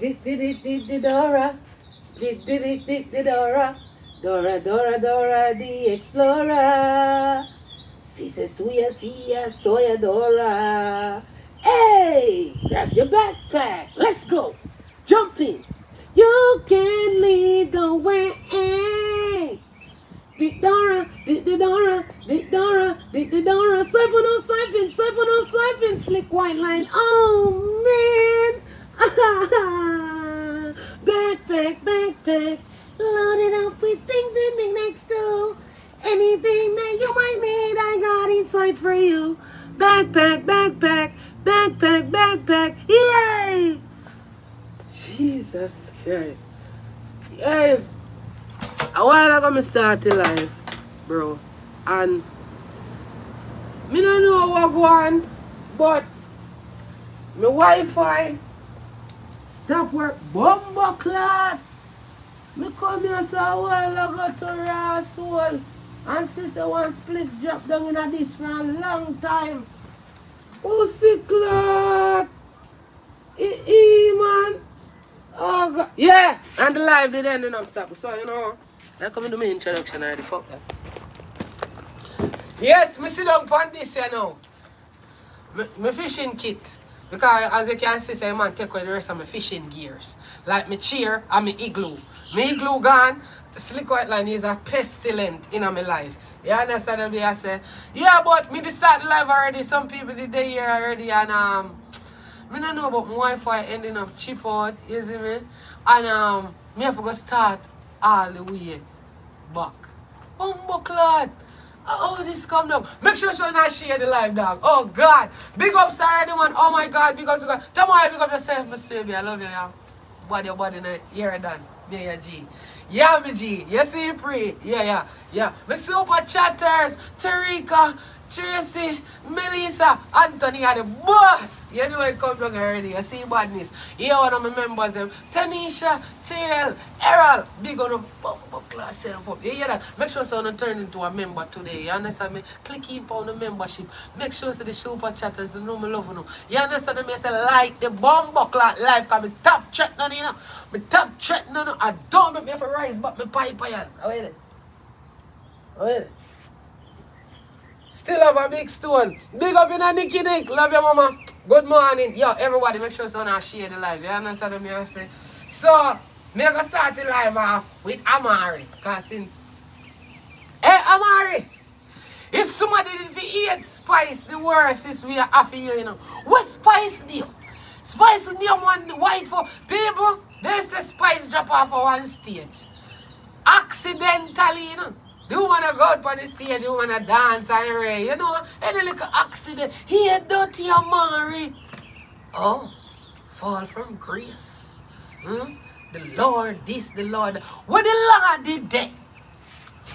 Did did did the Dora. Did did it did the Dora. Dora Dora Dora the Explorer. Sisa suya siya soya Dora. Hey, grab your backpack. Let's go. Jump in. You can lead the way. Dick Dora, Dick the Dora, Dick Dora, Dick the Dora. Swipe on swiping, swipe on swiping. Slick white line. Oh man. backpack, backpack. Loaded up with things that make next to anything that you might need. I got inside for you. Backpack, backpack, backpack, backpack. Yay! Jesus Christ. Yay! A while ago, I started life, bro. And me don't know what go on, but my Wi-Fi stop work. Bumbo clot. Me come here so while ago to Roswell. And sister one split drop down in a this for a long time. Pussy clot. E, e man. Oh god. Yeah. And the live did end up stop. So you know. I come to my introduction already. Fuck that. Yes, me sit down on this you know. My fishing kit. Because as you can see, say man take away the rest of my fishing gears. Like my chair and my igloo. My igloo gone. Slick white line is a pestilent in my life. You understand what I say? Yeah, but me to start live already. Some people did they here already and um me don't know about my Wi-Fi ending up cheap out, you see me? And um me have to go start all the way back. Bumbo clad. Oh, oh, this come down. Make sure you not share the live, dog. Oh, God. Big up, Sarah, man. Oh, my God. Big up, to God. Tell me big up yourself, Mr. Baby. I love you, yeah. Body, your body, you're done. Me, yeah, G. Yeah, me, G. You see, pre. Yeah, yeah, yeah. My super chatters, Tarika, Tracy, Melissa, Anthony are the boss. You know I come down already. You see badness. Here one of my members them. Tanisha, Terrell, Errol. Big on a bumper class self up. You hear that? Make sure someone turn into a member today. You understand me? Click in on the membership. Make sure so the super chatters you know me love you. You understand me? I say like the bumper class life because me top check none you know. Me top check none. I don't make me to rise but me pipe iron. Wait it. Wait it. Still have a big stone. Big up in a Nicky Nick. Love your mama. Good morning. Yo, everybody make sure someone share the live. You understand what I'm say? So, me gonna start the live off with Amari. Cause since Hey Amari! If somebody did for eat spice, the worst is we are after you, you know. What spice deal? Spice with name one white for people. There's a spice drop off of one stage. Accidentally, you know. The woman a go out on the stage, the woman a dance and ray, you know, any little accident. He a dirty Amari. Oh, fall from grace. Hmm? The Lord, this, the Lord. What the Lord did there?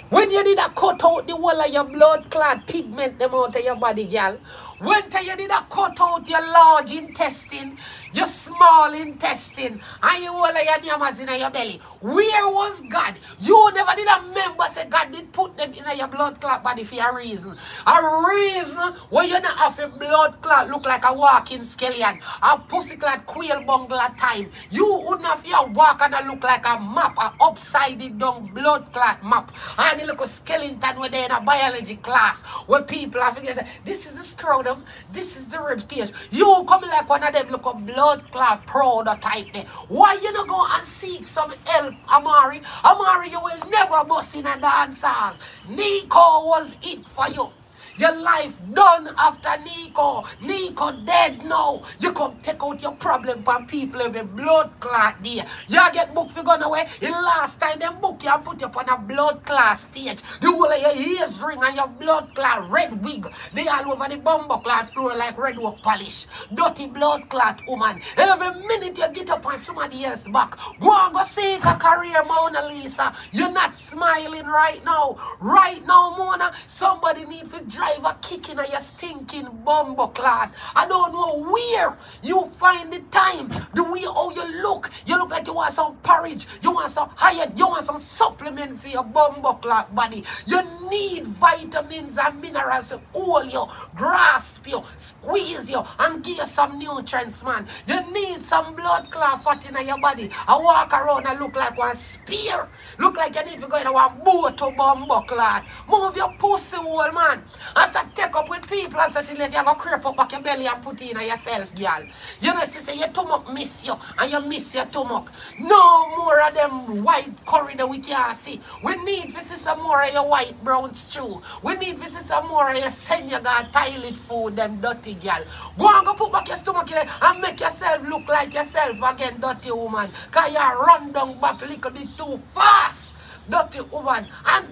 When you did a cut out the wall of your blood clot pigment them out of your body, girl. When you did a cut out your large intestine, your small intestine, and you all of your nyamas in your belly. Where was God? You never did a member say God did put them in your blood clot body for a reason. A reason why you not have a blood clot look like a walking skeleton. A pussy clot quail bungle at time. You wouldn't have your walk and a look like a map, a upside down blood clot map. And the little skeleton where they in a biology class where people are figuring this is the scrotum, this is the rib cage. You come like one of them look a blood clot prototype. Why you not go and seek some help, Amari? Amari, you will never bust in a dance hall. Nico was it for you. Your life done after Nico. Nico dead now. You come take out your problem from people with blood clot there. You get book for gone away. The last time them book you put you on a blood clot stage. The whole of your ears ring and your blood clot red wig. They all over the bumbo clot floor like red work polish. Dirty blood clot woman. Every minute you get up on somebody else back. Go and go seek a career, Mona Lisa. You're not smiling right now. Right now, Mona, somebody need to drive a kick in your stinking bumbo clad. I don't know where you find the time, the way how you look. You look like you want some porridge, you want some higher, you want some supplement for your bumbo clad body. You need vitamins and minerals to hold you, grasp you, squeeze you, and give you some nutrients, man. You need some blood clot fat in your body. I walk around and look like one spear. Look like you need to go in one boat to bumbo clot. Move your pussy hole, man. And stop take up with people and say you have a creep up back your belly and put in yourself, girl. You know, she say your stomach miss you and you miss your stomach. No more of them white corridor we can't see. We need to see some more of your white brown stew. We need to see some more of your Senegal toilet food, them dirty girl. Go and go put back your stomach in there and make yourself look like yourself again, dirty woman. Cause you run down back a little bit too fast, dirty woman. And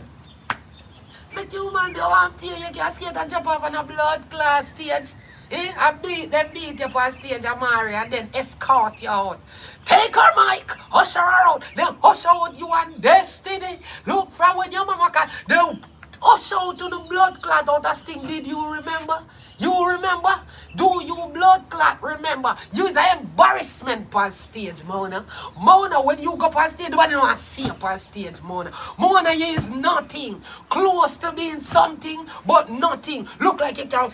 make you woman don't want to you can skate and jump off on a blood class stage. Eh? I beat them beat you on stage, Amari, and then escort you out. Take her mic, hush her out, then hush out you and destiny. Look from when your mama can, then hush out to the blood clot out that thing. Did you remember? You remember? Do you blood clot remember? You is an embarrassment on stage, Mona. Mona, when you go on stage, nobody want to see you on stage, Mona. Mona, you is nothing. Close to being something, but nothing. Look like you can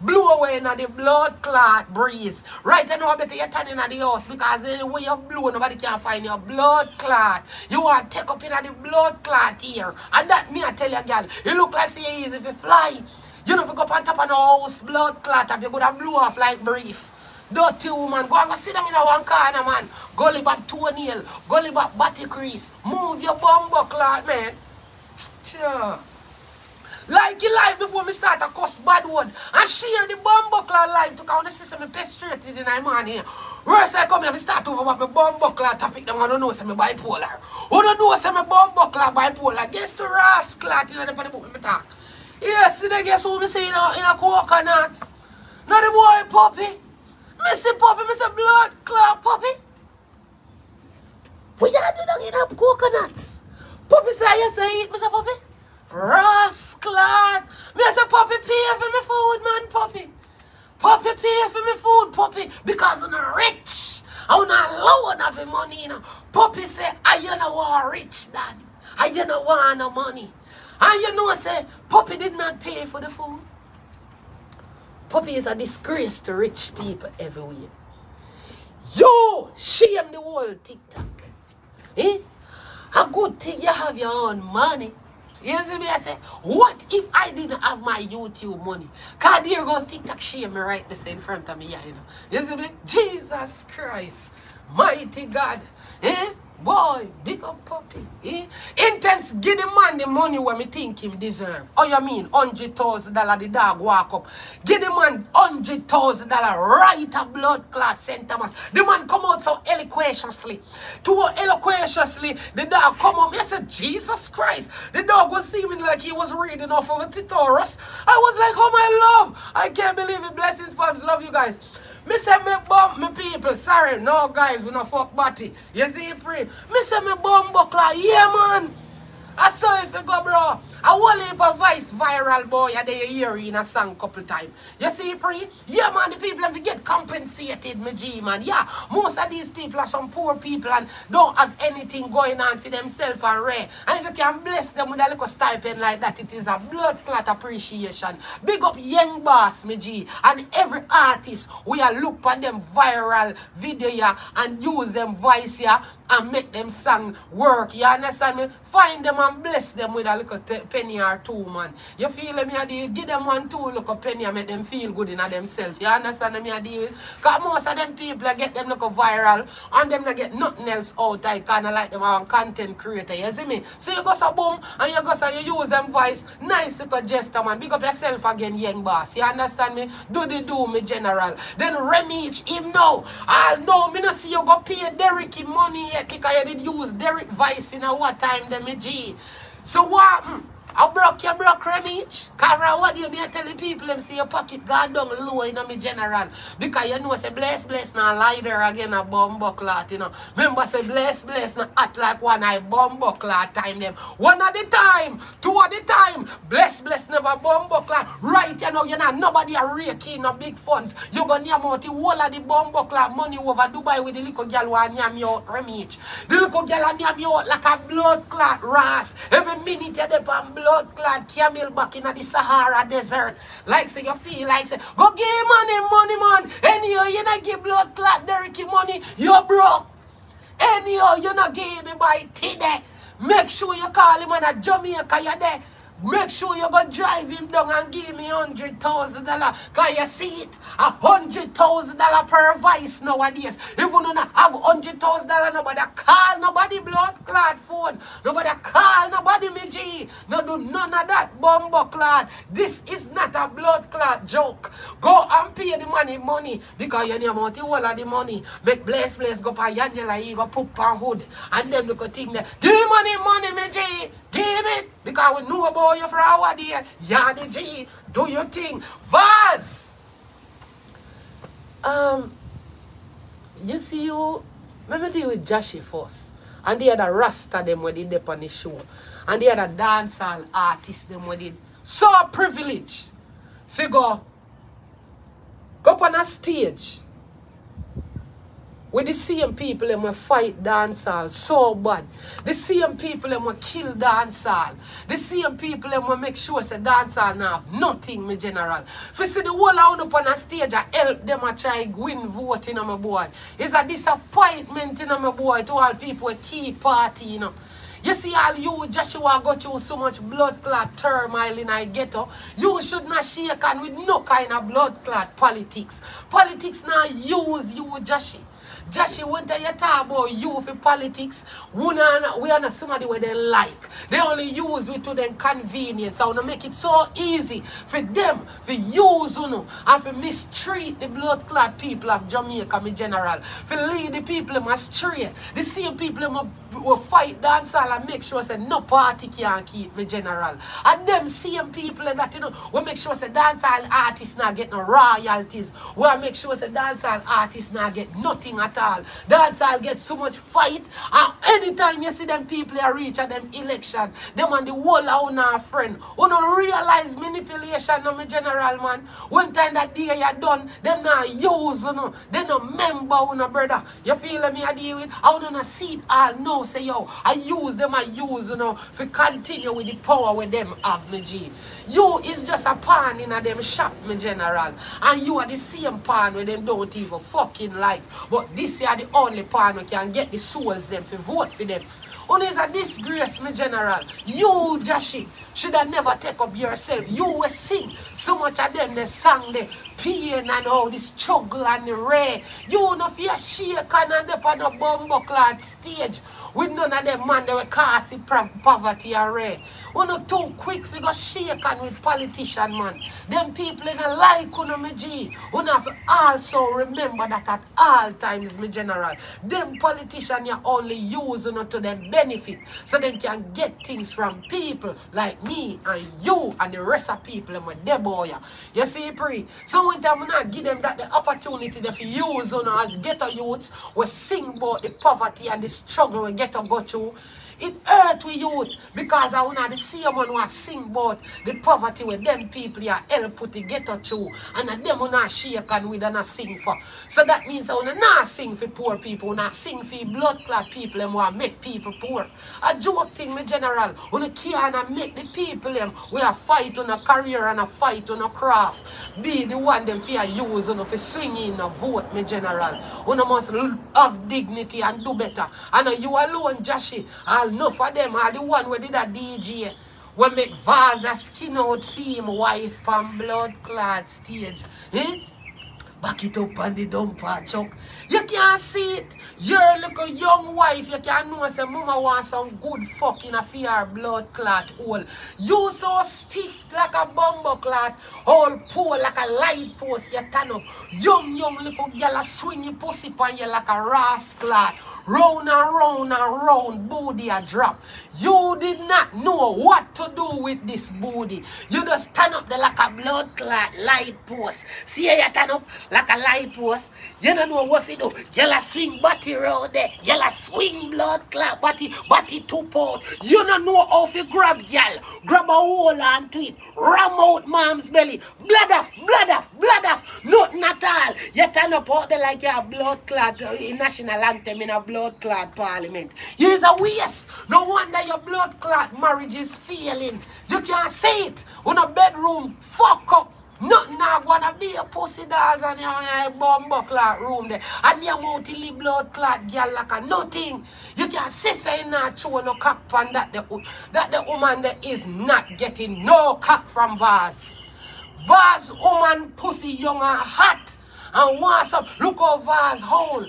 blow away in the blood clot breeze. Right now, I better you turn in the house because then when you blow, nobody can find your blood clot. You want to take up in the blood clot here. And that me, I tell you, girl, you look like say easy if you fly. You know, if you go up on top of no house, blood clot, if you go to blow off like brief. Dirty woman, go and go sit down in a one corner, man. Gully back toenail, gully back body crease. Move your bumbo clot, man. Sure. Like your life before me start a cuss bad word. And share the bum bumbuckler life to count the system and penetrated in my man here. Worse I come here to start over with my bumbuckler topic them I don't know say me bipolar. Who don't know say me bumbuckler bipolar. Guess the rascal you know the book me talk. Yes, see they guess who me say in a, in a coconuts. Not the boy puppy. See puppy, say blood clot puppy. What you do down in a coconuts? Puppy say yes I eat, say puppy. Rascal! Me say puppy pay for me food, man, puppy. Puppy pay for me food, puppy, because I'm rich. I'm not low enough in money, you know. Puppy say, I you know want rich, dad. I you know want no money. And you know, I say, puppy did not pay for the food. Puppy is a disgrace to rich people everywhere. You shame the whole TikTok. Eh? A good thing you have your own money. You see me? I say, what if I didn't have my YouTube money? Cause there goes TikTok shame me right this in front of me, yeah, you know. You see me? Jesus Christ, mighty God. Eh? Boy, big up puppy. Eh? Intence, give the man the money when me think him deserve. Oh, you mean hundred thousand dollar the dog walk up. Give the man hundred thousand dollar right a blood class. Thomas. The man come out so eloquentiously. Too eloquentiously, the dog come up. I said, Jesus Christ. The dog was seeming like he was reading off of a Titoros. I was like, oh my love. I can't believe it. Blessings fans. Love you guys. Me say me bump me people. Sorry, no guys, we no fuck body. You see free. Me say me bum buckler. Yeah man. I saw if you go bro. I whole heap of voice viral boy and they hear in a song couple times. You see pre? Yeah man, the people have to get compensated, me G man. Yeah, most of these people are some poor people and don't have anything going on for themselves and rare. And if you can bless them with a little stipend like that, it is a blood clot appreciation. Big up young boss, me G. And every artist, we are look on them viral video and use them voice yeah, and make them song work. You understand me? Find them and bless them with a little penny or two, man. You feel me? I deal? Give them one, two little penny and make them feel good in themselves. You understand me? I deal? Because most of them people get them look viral and them not get nothing else out. I kind of like them on content creator. You see me? So you go so boom and you go so you use them voice. Nice little gesture, man. Big up yourself again, young boss. You understand me? Do the do me general. Then remage him now. I'll know me not see you go pay Derek him money yet because you did use Derek voice in a what time them G. So what? I broke your broke remage. Cause what do you mean telling people them see your pocket gone down low in me general. Because you know say bless bless now lie there again a bomb clot, you know. Remember say bless bless now act like one eye bomb clot time them. One at the time, two at the time. Bless bless never bomb clot. Right you know you know nobody are raking no big funds. You gonna name out the whole of the bomb clot money over Dubai with the little girl who name you out remage. The little girl name you out like a blood clot ras. Every minute you dep on blood clot camel back in the Sahara desert. Like say you feel like say, go give money, money man. Anyhow, you not give blood clot Derrick money, you broke. Anyhow, you not give me by today. Make sure you call him on a Jamaica, you there. Make sure you go drive him down and give me hundred thousand dollar. Cause you see it, a hundred thousand dollar per vice nowadays. Even you not have hundred thousand dollar, nobody call nobody blood clot phone. Nobody call nobody me G. No do none of that bumbo clot. This is not a blood clot joke. Go and pay the money money because you need the whole of the money. Make bless place go by Angela, he go put on hood. And them look at thing there. Give money money me G. Give it. Because we know about you for our day. Yadi G, do your thing. Vaz! Um, you see you, remember me deal with Joshy first. And they had a Rasta them when they did on the show. And they had a dancehall artist them when did. So privilege. Figure, go up on a stage with the same people them will fight dancehall so bad. The same people them will kill dancehall. The same people them will make sure say dancehall now have nothing, me general. If you see the whole out up on a stage I help them a try win you know, my boy. It's a disappointment, know, my boy, to all people keep party, you know. You see all you, Joshua, got you so much blood clot turmoil in I ghetto. You should not shake on with no kind of blood clot politics. Politics now use you, Joshua. Joshie, when they talk about you for politics, we, not, we are not somebody where they like. They only use it to their convenience. I want to make it so easy for them to use you and to mistreat the blood clot people of Jamaica in general. For lead the people in my astray. The same people will fight dancehall and make sure say no party can keep me general. And them same people and that you know will make sure say dancehall artists not get no royalties. Will make sure say dancehall artists not get nothing at all. Dancehall get so much fight and anytime you see them people are reach at them election, them and the whole of our friend. Who don't realize manipulation of me general man. One time that day you done, them not use you know. They no member you know, brother. You feel me I deal with? I wanna see it all know say yo, I use them, I use you know, to continue with the power with them have me G. You is just a pawn in a them shop, me general. And you are the same pawn where them don't even fucking like. But this is the only pawn who can get the souls them to vote for them. Only is a disgrace, me general. You, Joshie, should have never take up yourself. You will sing so much of them, the song, the pain and all this struggle and the ray. You know fear shake and up on a bumbo stage with none of them man they were casting poverty and ray. We not too quick for go shake and with politician man. Them people in a like you know me G. Have to also remember that at all times, me general, them politician you only use you know, to them benefit so they can get things from people like me and you and the rest of people and my boy. You see, pre. So when time not give them that the opportunity to use you know, as ghetto youths, we sing about the poverty and the struggle we get to go through. It hurt with youth because I want the same one who sing about the poverty with them people are help put the ghetto through and them who not shake and we don't sing for. So that means I want not sing for poor people, not sing for blood clot people and want make people poor. A joke thing me general, want can't make the people them we are fight on a career and a fight on a craft. Be the one them for use on for swing in a vote me general. Una must have dignity and do better. And you alone, Joshie, enough of them are the one where did a DJ we make Vaza skin out theme wife pan blood clad stage. Eh? Back it up on the dumper chuck. You can't see it. Your little young wife, you can't know say mama wants some good fucking affair blood clot hole. You so stiff like a bumbo clot, all poor like a light post, you turn up. Young, young little girl a swing pussy pan you like a ras clot. Round and round and round, booty a drop. You did not know what to do with this booty. You just turn up there like a blood clot light post. See you turn up like a light post. You don't know what you do. Y'all swing body round there. Y'all swing blood clot body, body two pound. You don't know how to grab y'all. Grab a hole onto it. Ram out mom's belly. Blood off, blood off, blood off. Nothing at all. You turn up out there like you're a blood clot, uh, national anthem in a blood clot parliament. You is a waste. No wonder your blood clot marriage is failing. You can't say it. On a bedroom, fuck up. Nothing not gonna be a pussy dolls and in a bumbo clot room there. And you're multi blood clot girl like a nothing. You can say say not show no cock pan that the that the woman that is not getting no cock from Vaz. Vaz woman pussy young and hot and wants up. Look over Vaz hole.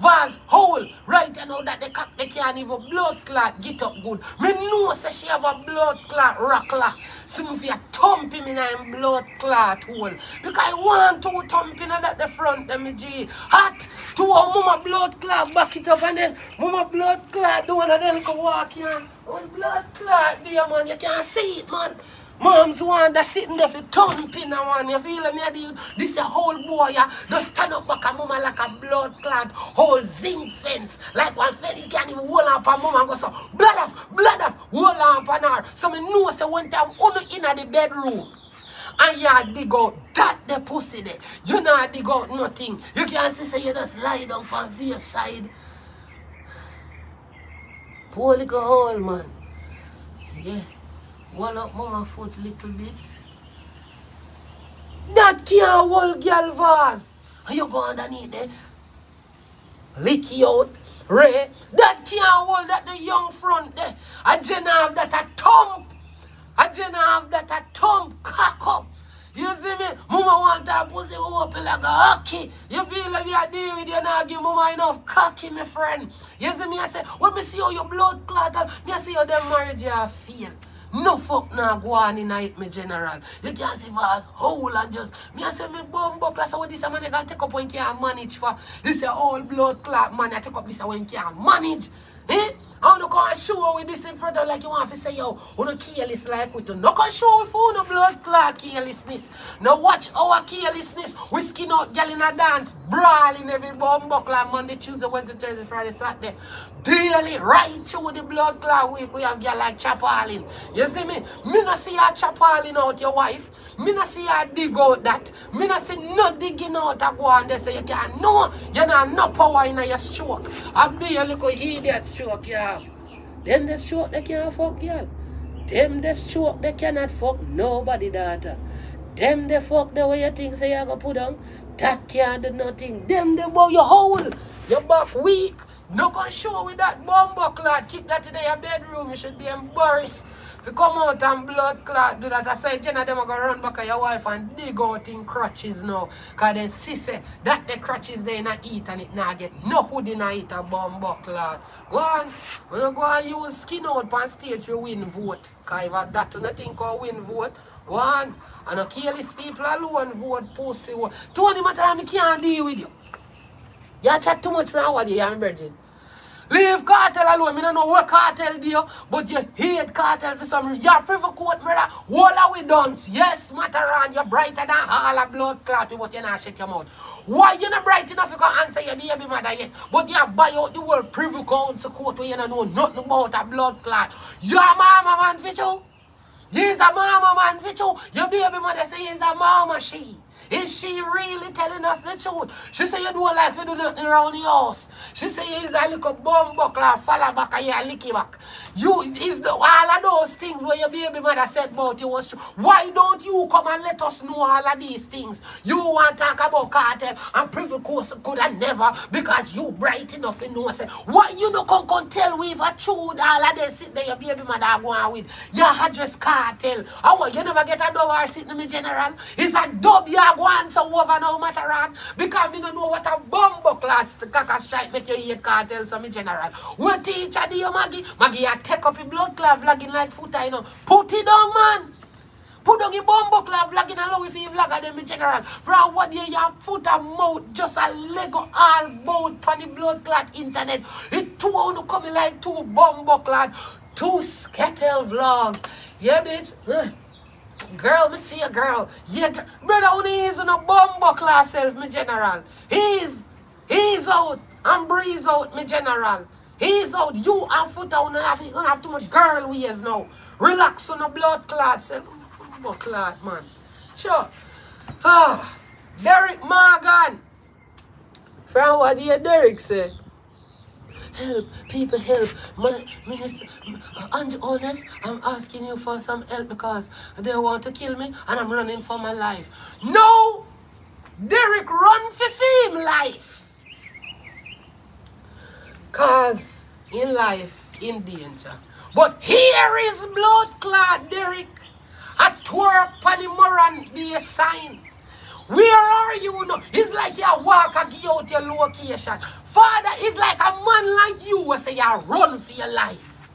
Vaz hole. Right you know that the cock they can't even blood clot get up good. Me know say she have a blood clot rockler. Some of you thump him in a blood clot hole. Because I want to thump in at the front them G. Hot to a mama blood clot back it up and then mama blood clot do one of them can walk here. Oh blood clot there man you can't see it man. Mom's one that sitting there for thumping and one. You feel me? This This a whole boy yeah, just stand up back a mama like a blood clot whole zinc fence. Like one fence, he can't even hold up a mama go so blood off, blood off, hold up on her. So me know say one time only in the bedroom. And you dig out that the pussy there. You not dig out nothing. You can't see say you just lie down on your side. Poor little hole man. Yeah. Wall up mama foot little bit. That can't hold girl vase. And you go underneath there. Lick you out. Ray. That can't hold that the young front there. A Jenna have that a thump. A Jenna have that a thump cock up. You see me? Mama want her pussy open like a hockey. You feel like you are dealing with you now give mama enough cocky, my friend. You see me? I say, when me see how your blood clot, me I see how them marriage you feel. No fuck now go on in it, me general. You can't see vast whole and just me I say me bum buckler so oh, this man can take up when can't manage for this a all blood clot man I take up this when can't manage. Eh? I don't come and show with this in front of like you want to say, yo, you no careless like we do. No can show for no blood clot carelessness. Now watch our carelessness. We skin out girl in a dance, brawling every bum bomb buckler Monday, Tuesday, Wednesday, Thursday, Friday, Saturday. Daily, right through the blood clot week, we have girl like chapalin. You see me? Me not see her chapalin out your wife. Me not see her dig out that. Me not see no digging out that go on there so you can't know. You not no power in your stroke. I be a little idiot stroke, yeah have. Them the stroke they can't fuck girl. Them the stroke they cannot fuck nobody daughter. Them the fuck the way you think say you gonna put on. That can't do nothing. Them the bow your hole. Your back weak. No can show with that bomb clot. Keep that in your bedroom. You should be embarrassed. If you come out and blood clot, do that. I say, Jenna, them are going to run back at your wife and dig out in crutches now. Because then she say, that the crutches they not eat and it not get no hood in eat a bomb clot. Go on. When you go and use skin out on stage to win vote. Because if that you not think of win vote, go on. And no careless people alone vote pussy. Tony matter I can't deal with you. You chat too much from what you are virgin. Leave Kartel alone. I don't know what Kartel do, but you hate Kartel for some reason. You're privy court murder. All are we done? Yes, Mataran, you're brighter than all a blood clot but you're not shut your mouth. Why you not bright enough you can answer your baby mother yet? But you buy out the world privy council court where you don't know nothing about a blood clot. Your mama man for you. He's a mama man for you. Your baby mother say he's a mama she. Is she really telling us the truth? She say you do a like you do nothing around the house. She say you is a little bum buckler, fall back and you licky back. You is the all of those things where your baby mother said about you was true. Why don't you come and let us know all of these things? You want to talk about Kartel and Course could have never because you bright enough in know say why you no come come tell we a truth all of them sit there your baby mother going with your address Kartel. How oh, you never get a door sitting in me general? It's a dub you one so over no matter on because me don't know what a bumbo class caca strike make you hate Kartel so me general. What teacher do you Maggie? Maggie you take up your blood clot vlogging like foot you know. Put it down man. Put down your bumbo clot vlogging along with your vlogger them in general. From what you your foot and mouth just a lego all bout on the blood clot internet. It two on coming like two bumbo clot. Two skettle vlogs. Yeah bitch. Girl, me see a girl. Yeah, brother, only is in a bumbo class self, me general. He's, he's out and breeze out, me general. He's out. You and foot have, you gonna have too much girl ways now. Relax on a blood clot. Say, blood clot, man. Sure. Ah, Derek Morgan. From what did Derek say? Help, people help. My minister, and honest, I'm asking you for some help because they want to kill me and I'm running for my life. No! Derek run for fame life. Cause in life, in danger. But here is blood clot, Derek. A twerk upon him and be a sign. Where are you now? It's like you walk and give out your location. Father, it's like a man like you will say you run for your life.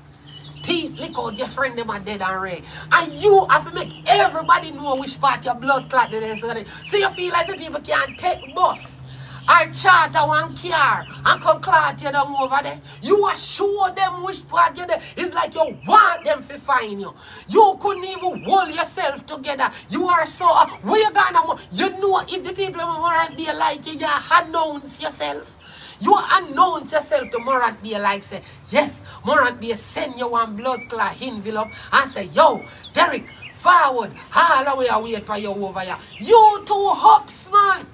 Teeth lick out your friend them are dead and red. And you have to make everybody know which part your blood clot is. So you feel like the people can't take bus or charter one car and come clot you them over there. You are sure them which part you there. It's like you want them to find you. You couldn't even hold yourself together. You are so, uh, where you gonna, you know if the people of around there like you, you announce yourself. You announce yourself to Morant Bay like say, yes, Morant Bay send you one blood clot envelope and say, yo, Derek, forward, all the way wait for you over here. You two hops, man.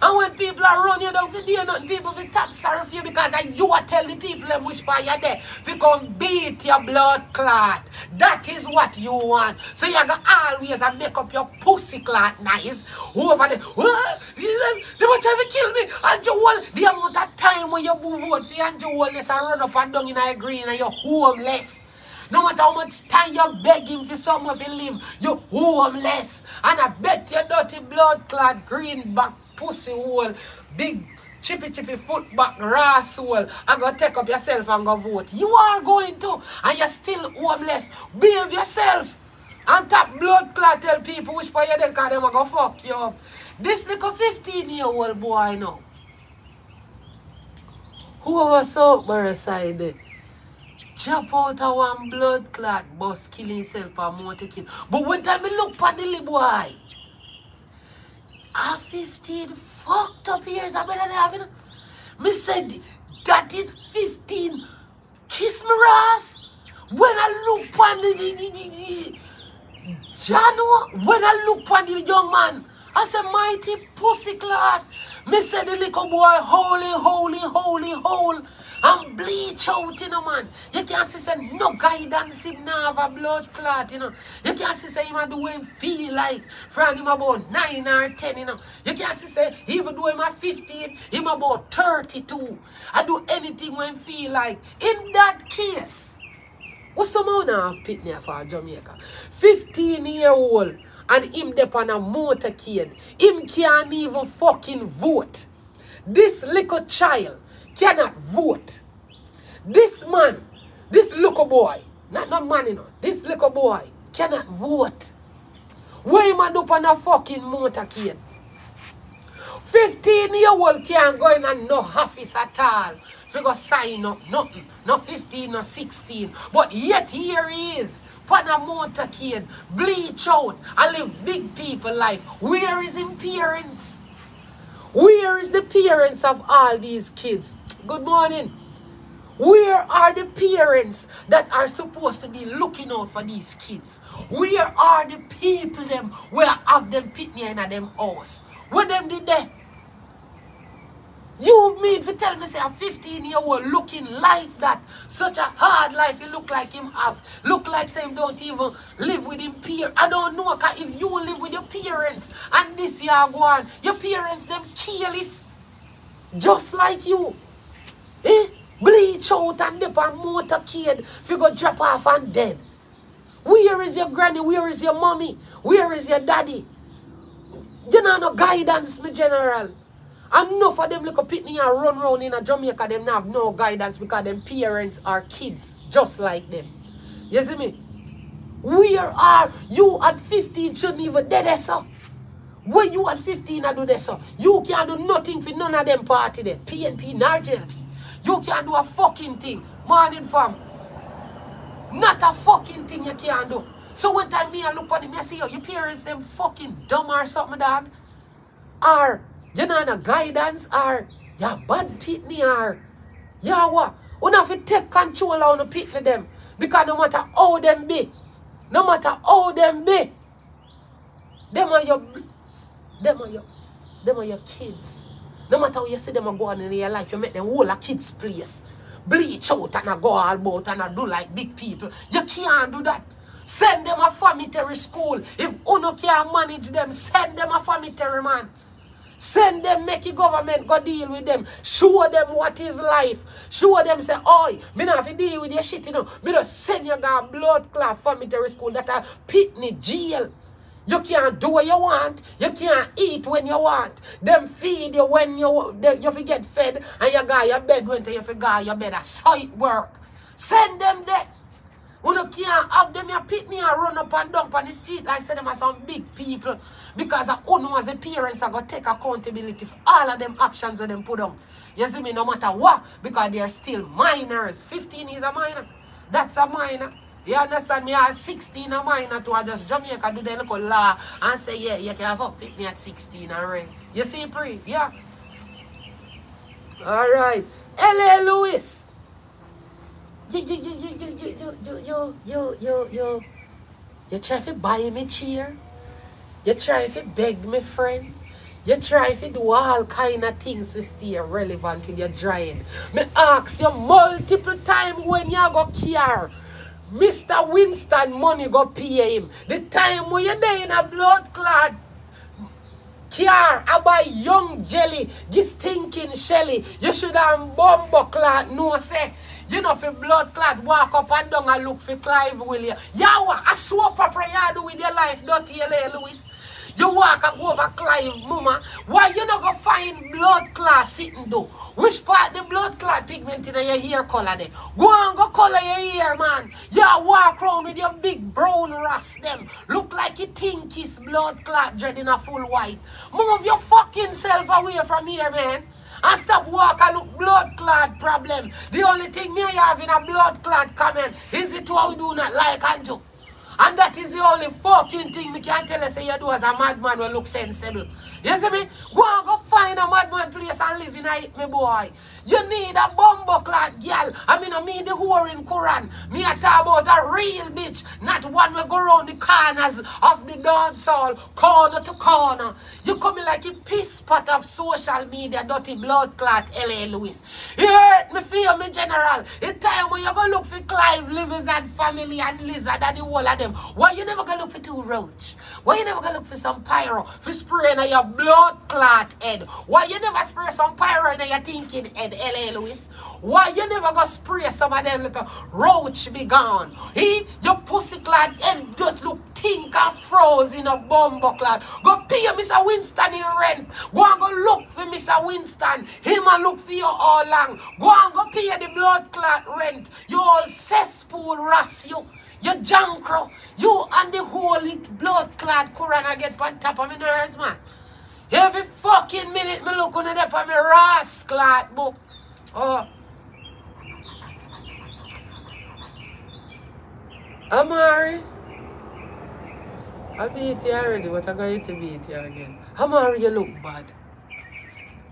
And when people are running you down for day, nothing people for top sorry for you because you are telling people them which part you're there. If you come beat your blood clot. That is what you want. So you got always make up your pussy clot nice. Over there. They were trying to kill me. And you will the amount of time when you move out for and you will let run up and down in a green and you're homeless. No matter how much time you're begging for someone to live, you're homeless. And I bet your dirty blood clot green back pussy hole, big chippy chippy foot back rass hole, and go take up yourself and go vote. You are going to, and you're still homeless. Behave yourself. And tap blood clot tell people which part you they because them to fuck you up. This little 15 year old boy now. Whoever saw Barry side there. Jump out of one blood clot bus killing himself for motor kill. But when time I look at the boy, a 15 fucked up years I better having. Me said that is 15 kiss me ass. When I look on the, the, the, the, the Jano, when I look on the young man, I said, mighty pussy clot. Me said the little boy, holy, holy, holy, holy and bleach out, you know, man. You can't see say no guidance him now have a blood clot, you know. You can't see say him do him feel like from him about 9 or 10, you know. You can't see say even though him at 15, him about 32. I do anything when feel like. In that case, what's the amount of pitney for Jamaica? 15 year old and him dep on a motorcade. Him can't even fucking vote. This little child cannot vote. This man, this little boy, not no man, you know, this little boy cannot vote. Why am I do on a fucking motorcade? 15 year old can't go in and no office at all. If go sign up, nothing. Not 15 or 16. But yet here he is. Pan a motorcade, bleach out, and live big people life. Where is his parents? Where is the parents of all these kids? Good morning. Where are the parents that are supposed to be looking out for these kids? Where are the people them where have them pitney in them house? What them did they? You mean to tell me say a 15 year old looking like that, such a hard life you look like him have, look like same don't even live with him peer. I don't know cause if you live with your parents and this year go on, your parents them careless. Just like you. Eh? Bleach out and dip on motorcade if you go drop off and dead. Where is your granny? Where is your mommy? Where is your daddy? You know no guidance, my general. Enough of them little pitney and run around in a Jamaica, them have no guidance because them parents are kids just like them. You see me? Where are you at 15 shouldn't even dead so? When you at 15 I do this so? You can't do nothing for none of them party there. PNP nor JLP. You can't do a fucking thing. Morning fam. Not a fucking thing you can't do. So one time me I look at him, I yo, your parents them fucking dumb or something, dog. Or you know no guidance or you bad pitney or yeah what? You have to take control on the pitney them. Because no matter how them be, no matter how them be, them are your them are your them are your kids. No matter how you see them go on in your life, you make them whole a kids place. Bleach out and a go all about and a do like big people. You can't do that. Send them a family school. If Uno can't manage them, send them a family man. Send them, make the government go deal with them. Show them what is life. Show them say, oi, me not have to deal with your shit, you know. Me just send you to blood clot family school that a pitney jail. You can't do what you want. You can't eat when you want. Them feed you when you you forget fed and you got your bed when you forget your bed. How it work. Send them there. We don't can't have them here pit me and run up and down on the street like say them are some big people. Because of who as a parents are going to take accountability for all of them actions that them put on. You see me, no matter what, because they're still minors. 15 is a minor. That's a minor. You understand me? At 16 a minor to just Jamaica do the little law and say, yeah, you can have pit me at 16 already. You see, pre? Yeah. All right. L.A. Lewis you, you, you, you, you, you, you, you, you, you, you, you try to buy me cheer. You try to beg me friend. You try to do all kind of things to stay relevant when you're drying. Me ask you multiple times when you go care. Mr. Winston money go pay him. The time when you're there in a blood clot car, about young jelly, this stinking shelly. You should have bomb clot, no say. You know, for blood clot, walk up and down and look for Clive William. Yawa, I swap proper you do with your life, don't you, Lewis? You walk and go over Clive, mama. Why you not go find blood clot sitting do? Which part the blood clot pigment in your hair color there? Go and go color your hair, man. You walk around with your big brown rust them. Look like you think it's blood clot in a full white. Move your fucking self away from here, man. And stop walk and look blood clot problem. The only thing me have in a blood clot comment is it what we do not like and do. And that is the only fucking thing me can tell you say you do as a madman will look sensible. You see me? Go and go find a madman place and live in it, me boy. You need a bumbo clot girl. I mean, I mean the whore in Quran. Me a talk about a real bitch, not one we go around the corners of the dance hall, corner to corner. You coming like a piss pot of social media, dirty blood clot, L.A. Lewis. You hurt me feel me, general. It's time when you go look for Clive, Livings and family and Lizard and the whole of them. Why you never gonna look for two roach? Why you never gonna look for some pyro for spraying your blood clot head? Why you never spray some pyro in your thinking head, L.A. Lewis? Why you never go spray some of them like a roach be gone? He, your pussy clot head just look think and froze in a bumbo clot. Go pay Mr. Winston in rent. Go and go look for Mr. Winston. Him and look for you all long. Go and go pay the blood clot rent. You all cesspool ras you. You jankro. You and the holy blood clad Quran I get on top of my nerves, man. Every fucking minute me look on the on my ras clad book. Oh. Amari. I beat you already, but I'm going to beat you again. Amari, you look bad.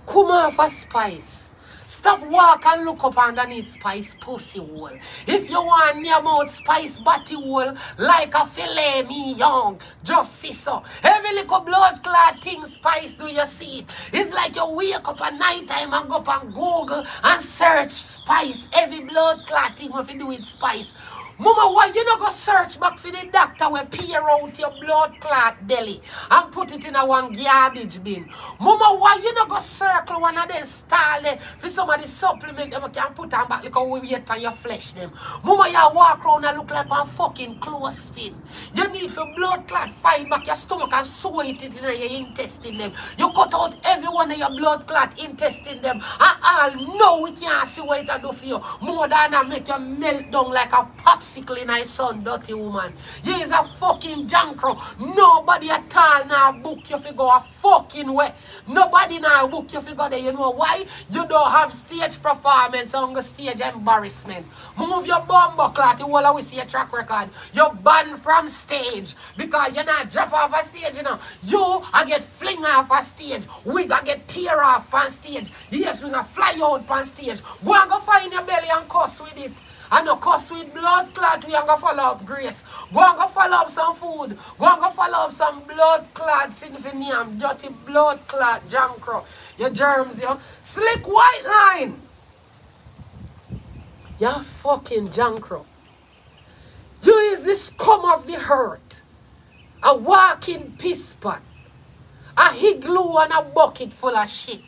Come off a spice. Stop walk and look up underneath spice pussy hole. If you want your mouth spice body hole like a filet me young, just see so. Every little blood clot thing spice do you see it? It's like you wake up at night time and go up on Google and search spice. Every blood clot thing if you do with spice. Mama, why you not go search back for the doctor when peer out your blood clot belly and put it in a one garbage bin? Mama, why you not go circle one of them style for somebody supplement them can put on back like a weight on your flesh them? Mama, you walk around and look like one fucking clothespin. You need for blood clot find back your stomach and sew it in your intestine them. You cut out every one of your blood clot intestine them. And all know we can't see what it do for you. More than I make you melt down like a pop in his son, dirty woman. You is a fucking jankro. Nobody at all now book you fi go a fucking way. Nobody now book you fi go there. You know why? You don't have stage performance on the stage embarrassment. Move your bum buckler to all we see a track record. You're banned from stage because you're not drop off a stage, you know. You I get fling off a stage. We got get tear off on stage. Yes, we gonna fly out on stage. Go and go find your belly and cuss with it. I no cuss with blood clot, we ain't gonna follow up grace. Go and go follow up some food. Go and go follow up some blood clot, sinfinium, dirty blood clot, jankro. Your germs, yo. Slick white line. You fucking jankro. You is the scum of the hurt. A walking piss pot. A igloo and a bucket full of shit.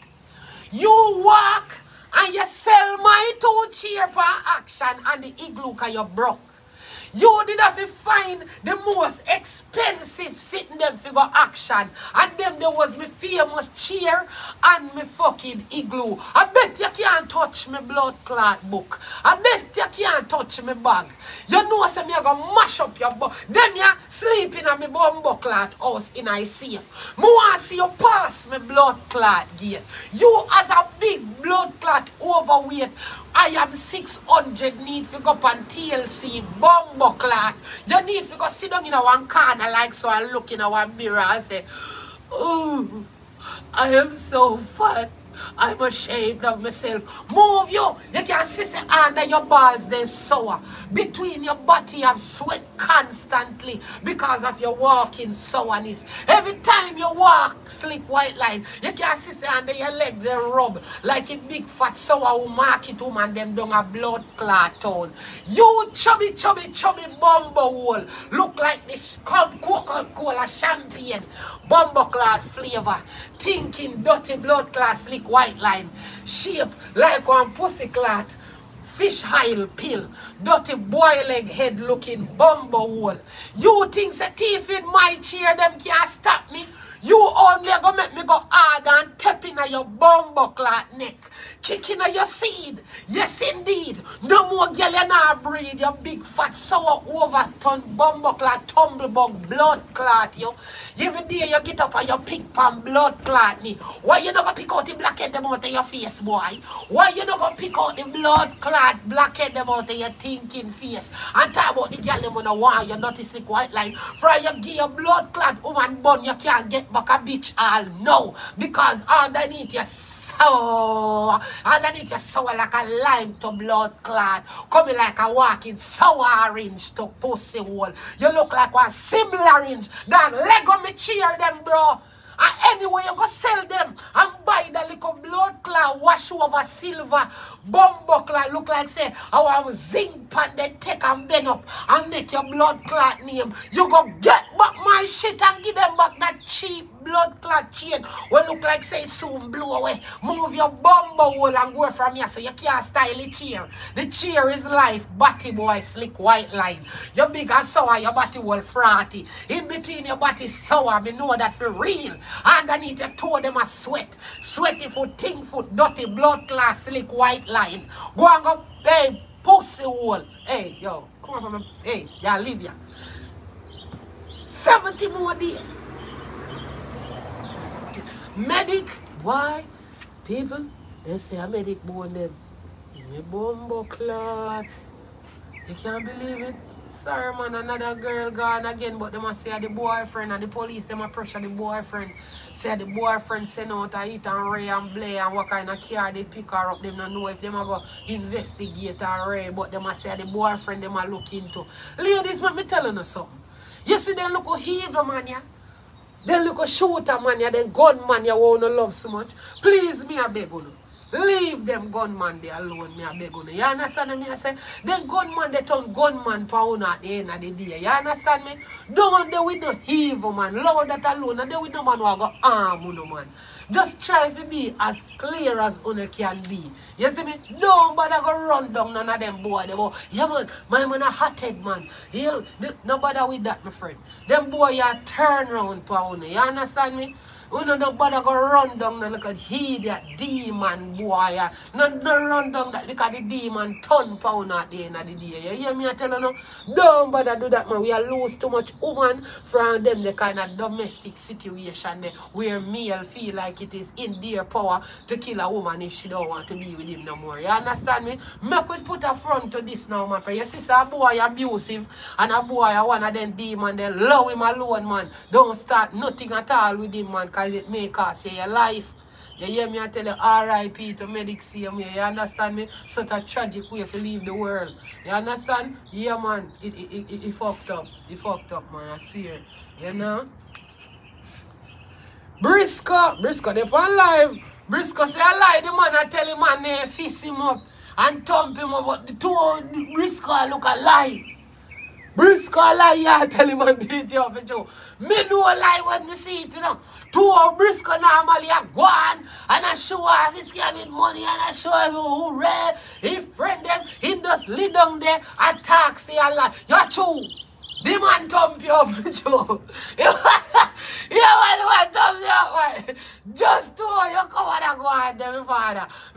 You walk and you sell my two cheer for action and the igloo cause you broke. You did have to find the most expensive sitting them figure action. And them there was my famous chair and my fucking igloo. I bet you can't touch my blood clot book. I bet can't touch my bag. You know say me gonna mash up your book. Them ya sleeping on me bumbo clot house in I safe. Me see you pass me blood clot gate. You as a big blood clot overweight I am 600 need to go up on TLC bumbo. You need to go sit down in a one corner like so I look in our mirror and say, Oh, I am so fat. I'm ashamed of myself. Move you. You can see under your balls then sour. Between your body have sweat constantly because of your walking sourness. Every time you walk slick white line, you can see under your leg they rub like a big fat sour who market woman them down a blood clot town. You chubby chubby chubby bumbo hole look like this Coca-Cola champagne bumbo clot flavor. Thinking dirty blood clot slick white line, shape like one pussy clot, fish oil pill, dirty boy leg head looking bumbo hole. You think the teeth in my chair them can't stop me? You only go make me go hard and tap in your bumbo clot neck. Kicking at your seed. Yes, indeed. No more girl you not breed. Your big fat sour overturned bumbo clot tumblebug blood clot yo. Every day you get up and you pick pan blood clot me. Why you not gonna pick out the blackhead them out of your face, boy? Why you not gonna pick out the blood clot blackhead them out of your thinking face? And talk about the girl them on the wall, your dirty slick white line. For you give your blood clot woman bun, you can't get back a bitch all no. Because underneath your sour, underneath your sour like a lime to blood clot. Coming like a walking sour orange to pussy hole. You look like one similar orange. Dog, leg on me cheer them, bro. And anyway, you go sell them and buy the little blood clot, wash over silver, bumbo clot, look like say, our zinc pan they take and bend up and make your blood clot name. You go get back my shit and give them back that cheap blood clot chain will look like say soon blow away. Move your bumbo hole and go from here so you can't style the chair. The chair is life, body boy, slick white line. Your big and sour, your body will frothy. In between your body sour, me know that for real. Underneath your toe, them a sweat. Sweaty foot, ting foot, dirty blood clot, slick white line. Go and go, hey, pussy hole. Hey, yo, come on from me. Hey, yeah, leave ya. 70 more days. Medic, why? People, they say a medic born them. Me bumbo clot. You can't believe it. Sorry man, another girl gone again, but they must say the boyfriend and the police, they must pressure the boyfriend. Say the boyfriend send out a hit and Ray and Blay and what kind of car they pick her up. Them not know if they must go investigate her Ray, but they must say the boyfriend they must look into. Ladies, let me tell you something. You see them look evil man, yeah? Then look a shooter man, yeah, then gunman you wanna love so much. Please me a beg you. Leave them gunman there alone, me a beg you. You understand me? I say, then gunman they turn gunman you at the end of the day. You understand me? Don't do with no evil man. Lord that alone. And they with no man who go arm no man. Just try to be as clear as you can be. You see me? Don't bother go run down none of them boy. They go, yeah man, my man a hothead man. Yeah, no bother with that, my friend. Them boy you turn round for you. You understand me? We no no bother go run down and look at he that demon boy. No, no run down that because the demon ton pound at the end of the day. You hear me I tell you no? Don't bother do that man. We are lose too much woman from them the kind of domestic situation there where male feel like it is in their power to kill a woman if she don't want to be with him no more. You understand me? Make we put a front to this now, my friend. Your sister a boy abusive and a boy one of them demon they love him alone, man. Don't start nothing at all with him, man because it may cost you your life. You hear me? I tell you R.I.P. to Medic CM. You understand me? Such a tragic way to leave the world. You understand? Yeah, man. It, it, it, it, it fucked up. It fucked up, man. I see it. You know? Brysco. Brysco, they on live. Brysco say, I lie the man. I tell him, man, they fist him up and thump him up. But the two Brysco look alive. Brysco lie, tell him and beat you up for Joe. Me know lie when me see it, you know. Two of Brysco normally are gone and I show off his giving money and I show him who red, he friend them, he just lead down there and talk, say a lie. You're true. The man you up for Joe. Yeah, man, thump you up, man. Just two you come and go and them father.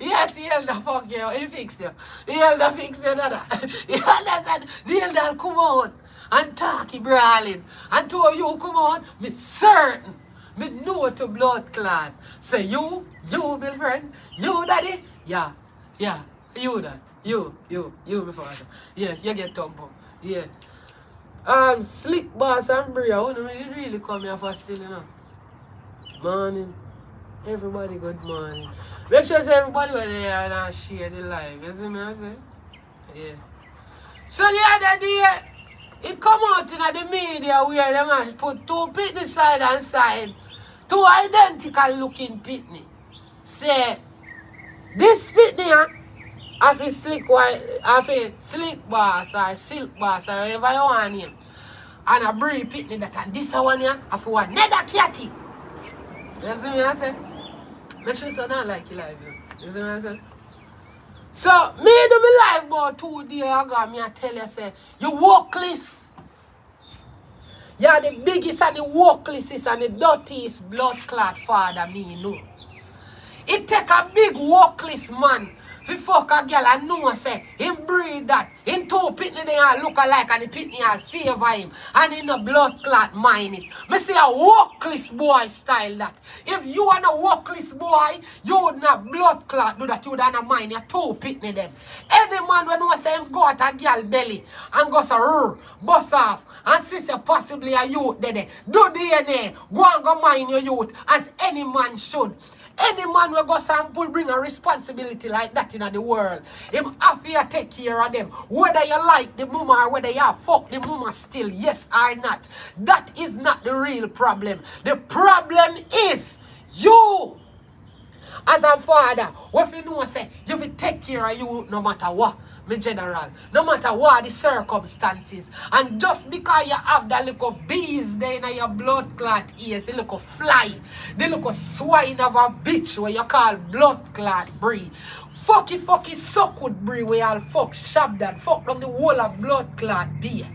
yes, he held the fuck you, he fix you. He held the fix you, nada. You understand? The elder come out and talk, he brawling. And two of you come out, me certain. Me know to blood clot. Say you, you, my friend, you daddy, yeah, yeah, you that, you, you, you, my father. Yeah, you get up. Yeah. Um, Slick Boss and Bria, who really, really come here for still, you know. Morning. Everybody, good morning. Make sure everybody when they are and share the live. You see me I say? Yeah. So the other day, it come out in the media where them has put two pitney side and side. Two identical looking pitney. Say, this pitney, Have a slick white, have a slick boss or silk boss or whatever you want him. And a brie pitney that and this one here, have one nether catty. You see me I say? Make sure you don't like it live. You see me I say? So, me do my life about two days ago, me I tell you, say, you workless. You're the biggest and the worklessest and the dirtiest blood clot father me know. It take a big workless man fi fuck a girl and know say him breed that. Him two pitney they all look alike and the pitney all favor him. And in a blood clot mind it. Me say a workless boy style that. If you are a workless boy, you would not blood clot do that. You would not mind your two pitney them. Any man when know say him go at a girl belly and go so rrr, bust off and see say possibly a youth there. Do DNA, go and go mind your youth as any man should. Any man will go sample bring a responsibility like that in the world. Him have to take care of them. Whether you like the mama or whether you fuck the mama still, yes or not. That is not the real problem. The problem is you. As a father, what you know say, you will take care of you no matter what me general. No matter what the circumstances. And just because you have that little bees there in your blood clot ears, the little fly, the little swine of a bitch where you call blood clot brie. Fucky fucky suck with brie where I'll fuck shabdad, fuck down the whole of blood clot beer.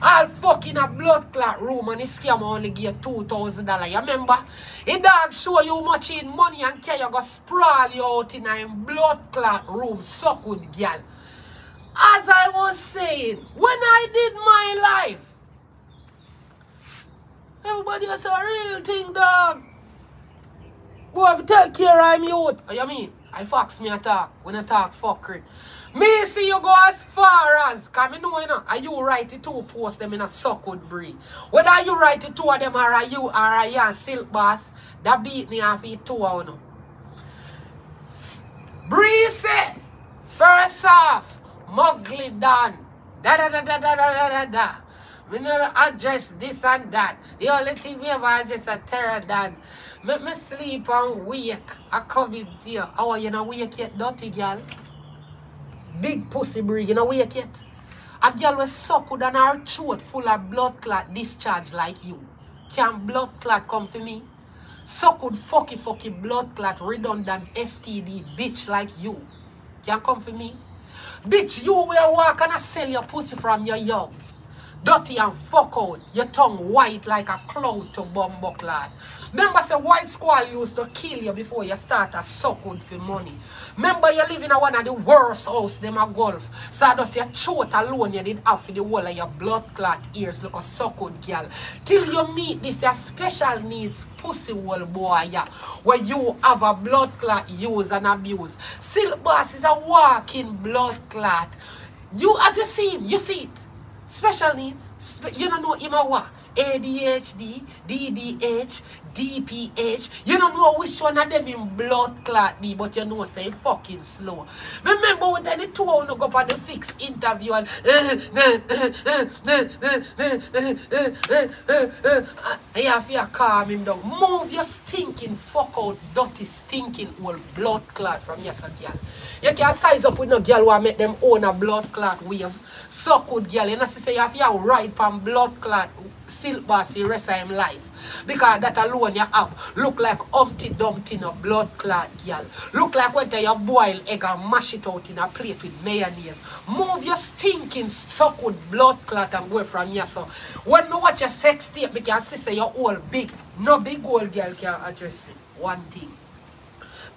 I'll fuck in a blood clot room and the scam only give $2,000. You remember? A dog show you much in money and care you go sprawl you out in a blood clot room, suck with girl. As I was saying, when I did my life, everybody has a real thing, dog. Boy, if you take care of me out, what you mean? I fox me attack when I talk fuckery. Me see you go as far as, cause me know you know, are you write the two post them in a suckwood breed. Whether you write the two of them or are you or are you and silk boss, that beat me off it two oh, of them. Bree say, first off, Mugly done. Da da da da da da da da. We never address this and that. The only thing we ever address is terror done. Make me sleep and wake. I come in here. Oh, you know, wake yet, dirty girl. Big pussy breed, you know, wake yet. A girl was sucked and her throat full of blood clot discharge like you. Can blood clot come for me? Sucked fucky fucky blood clot redundant STD bitch like you. Can come for me? Bitch, you will walk and I sell your pussy from your young. Dirty and fuck out. Your tongue white like a cloud to bumbo lad. Remember say white squall used to kill you before you start a suck for money. Remember you live in a one of the worst house, them a golf. So does your throat alone you did have for the wall of your blood clot ears look a suck girl. Till you meet this your special needs pussy wall boy yeah, where you have a blood clot use and abuse. Silk boss is a walking blood clot. You as you see him, you see it. Special needs. Spe you don't know him a what? ADHD, DDH, DPH. You don't know which one of them in blood clot be, but you know say fucking slow. Remember when the two on go up on the fixed interview and you have to calm him down. Move your stinking fuck out, dirty stinking old blood clot from yes girl. You can size up with no girl who make them own a blood clot wave. So good girl. You know say you have to ride from blood clot silk boss rest of him life. Because that alone you have look like umpty Dumpty in a blood clot girl. Look like when you boil egg and mash it out in a plate with mayonnaise. Move your stinking suck with blood clot and go from here. So when me watch your sex tape, me can see say you're all big. No big old girl can address me. One thing.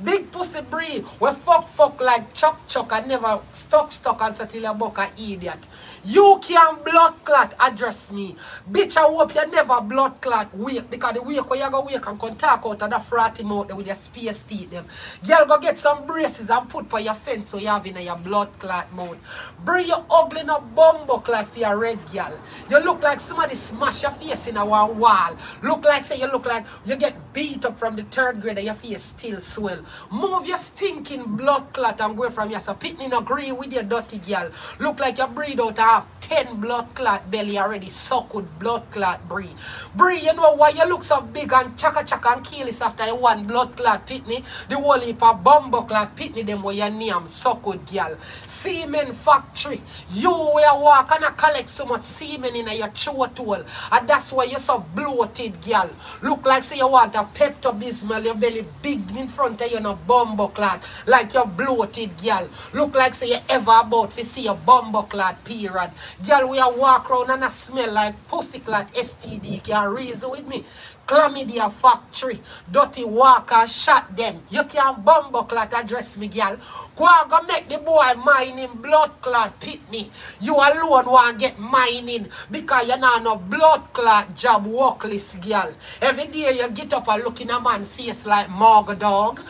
Big pussy breed. We fuck fuck like chuck chuck and never stuck stuck and till your buck a idiot. You can blood clot address me. Bitch, I hope you never blood clot wake because the wake where you go wake and come talk out of the fratty mouth with your space teeth them. Girl go get some braces and put by your fence so you have in your blood clot mouth. Bring your ugly no bumbo clot for your red girl. You look like somebody smash your face in a one wall. Look like say you look like you get beat up from the third grade and your face still swell. Move your stinking blood clot and go from here. So Pitney agree with your dirty girl. Look like you breed out half 10 blood clot belly already suck with blood clot Bree. Bree, you know why you look so big and chaka chaka and keyless after you one blood clot pitney? The whole heap of bumbo clot pitney them where your name suck with girl. Semen factory. You where walk and collect so much semen in your throat hole. And that's why you're so bloated girl. Look like say you want a Pepto-Bismol, your belly big in front of you no bumbo clot. Like your bloated girl. Look like say you ever about to see a bumbo clot period. Girl, we are walk around and I smell like pussy clot STD. Can reason with me? Chlamydia factory. Dirty walker shot them. You can bumbo clot address me, girl. Go and go make the boy mining blood clot me. You alone want get mining because you not no blood clot job workless, girl. Every day you get up and look in a man face like Marga dog.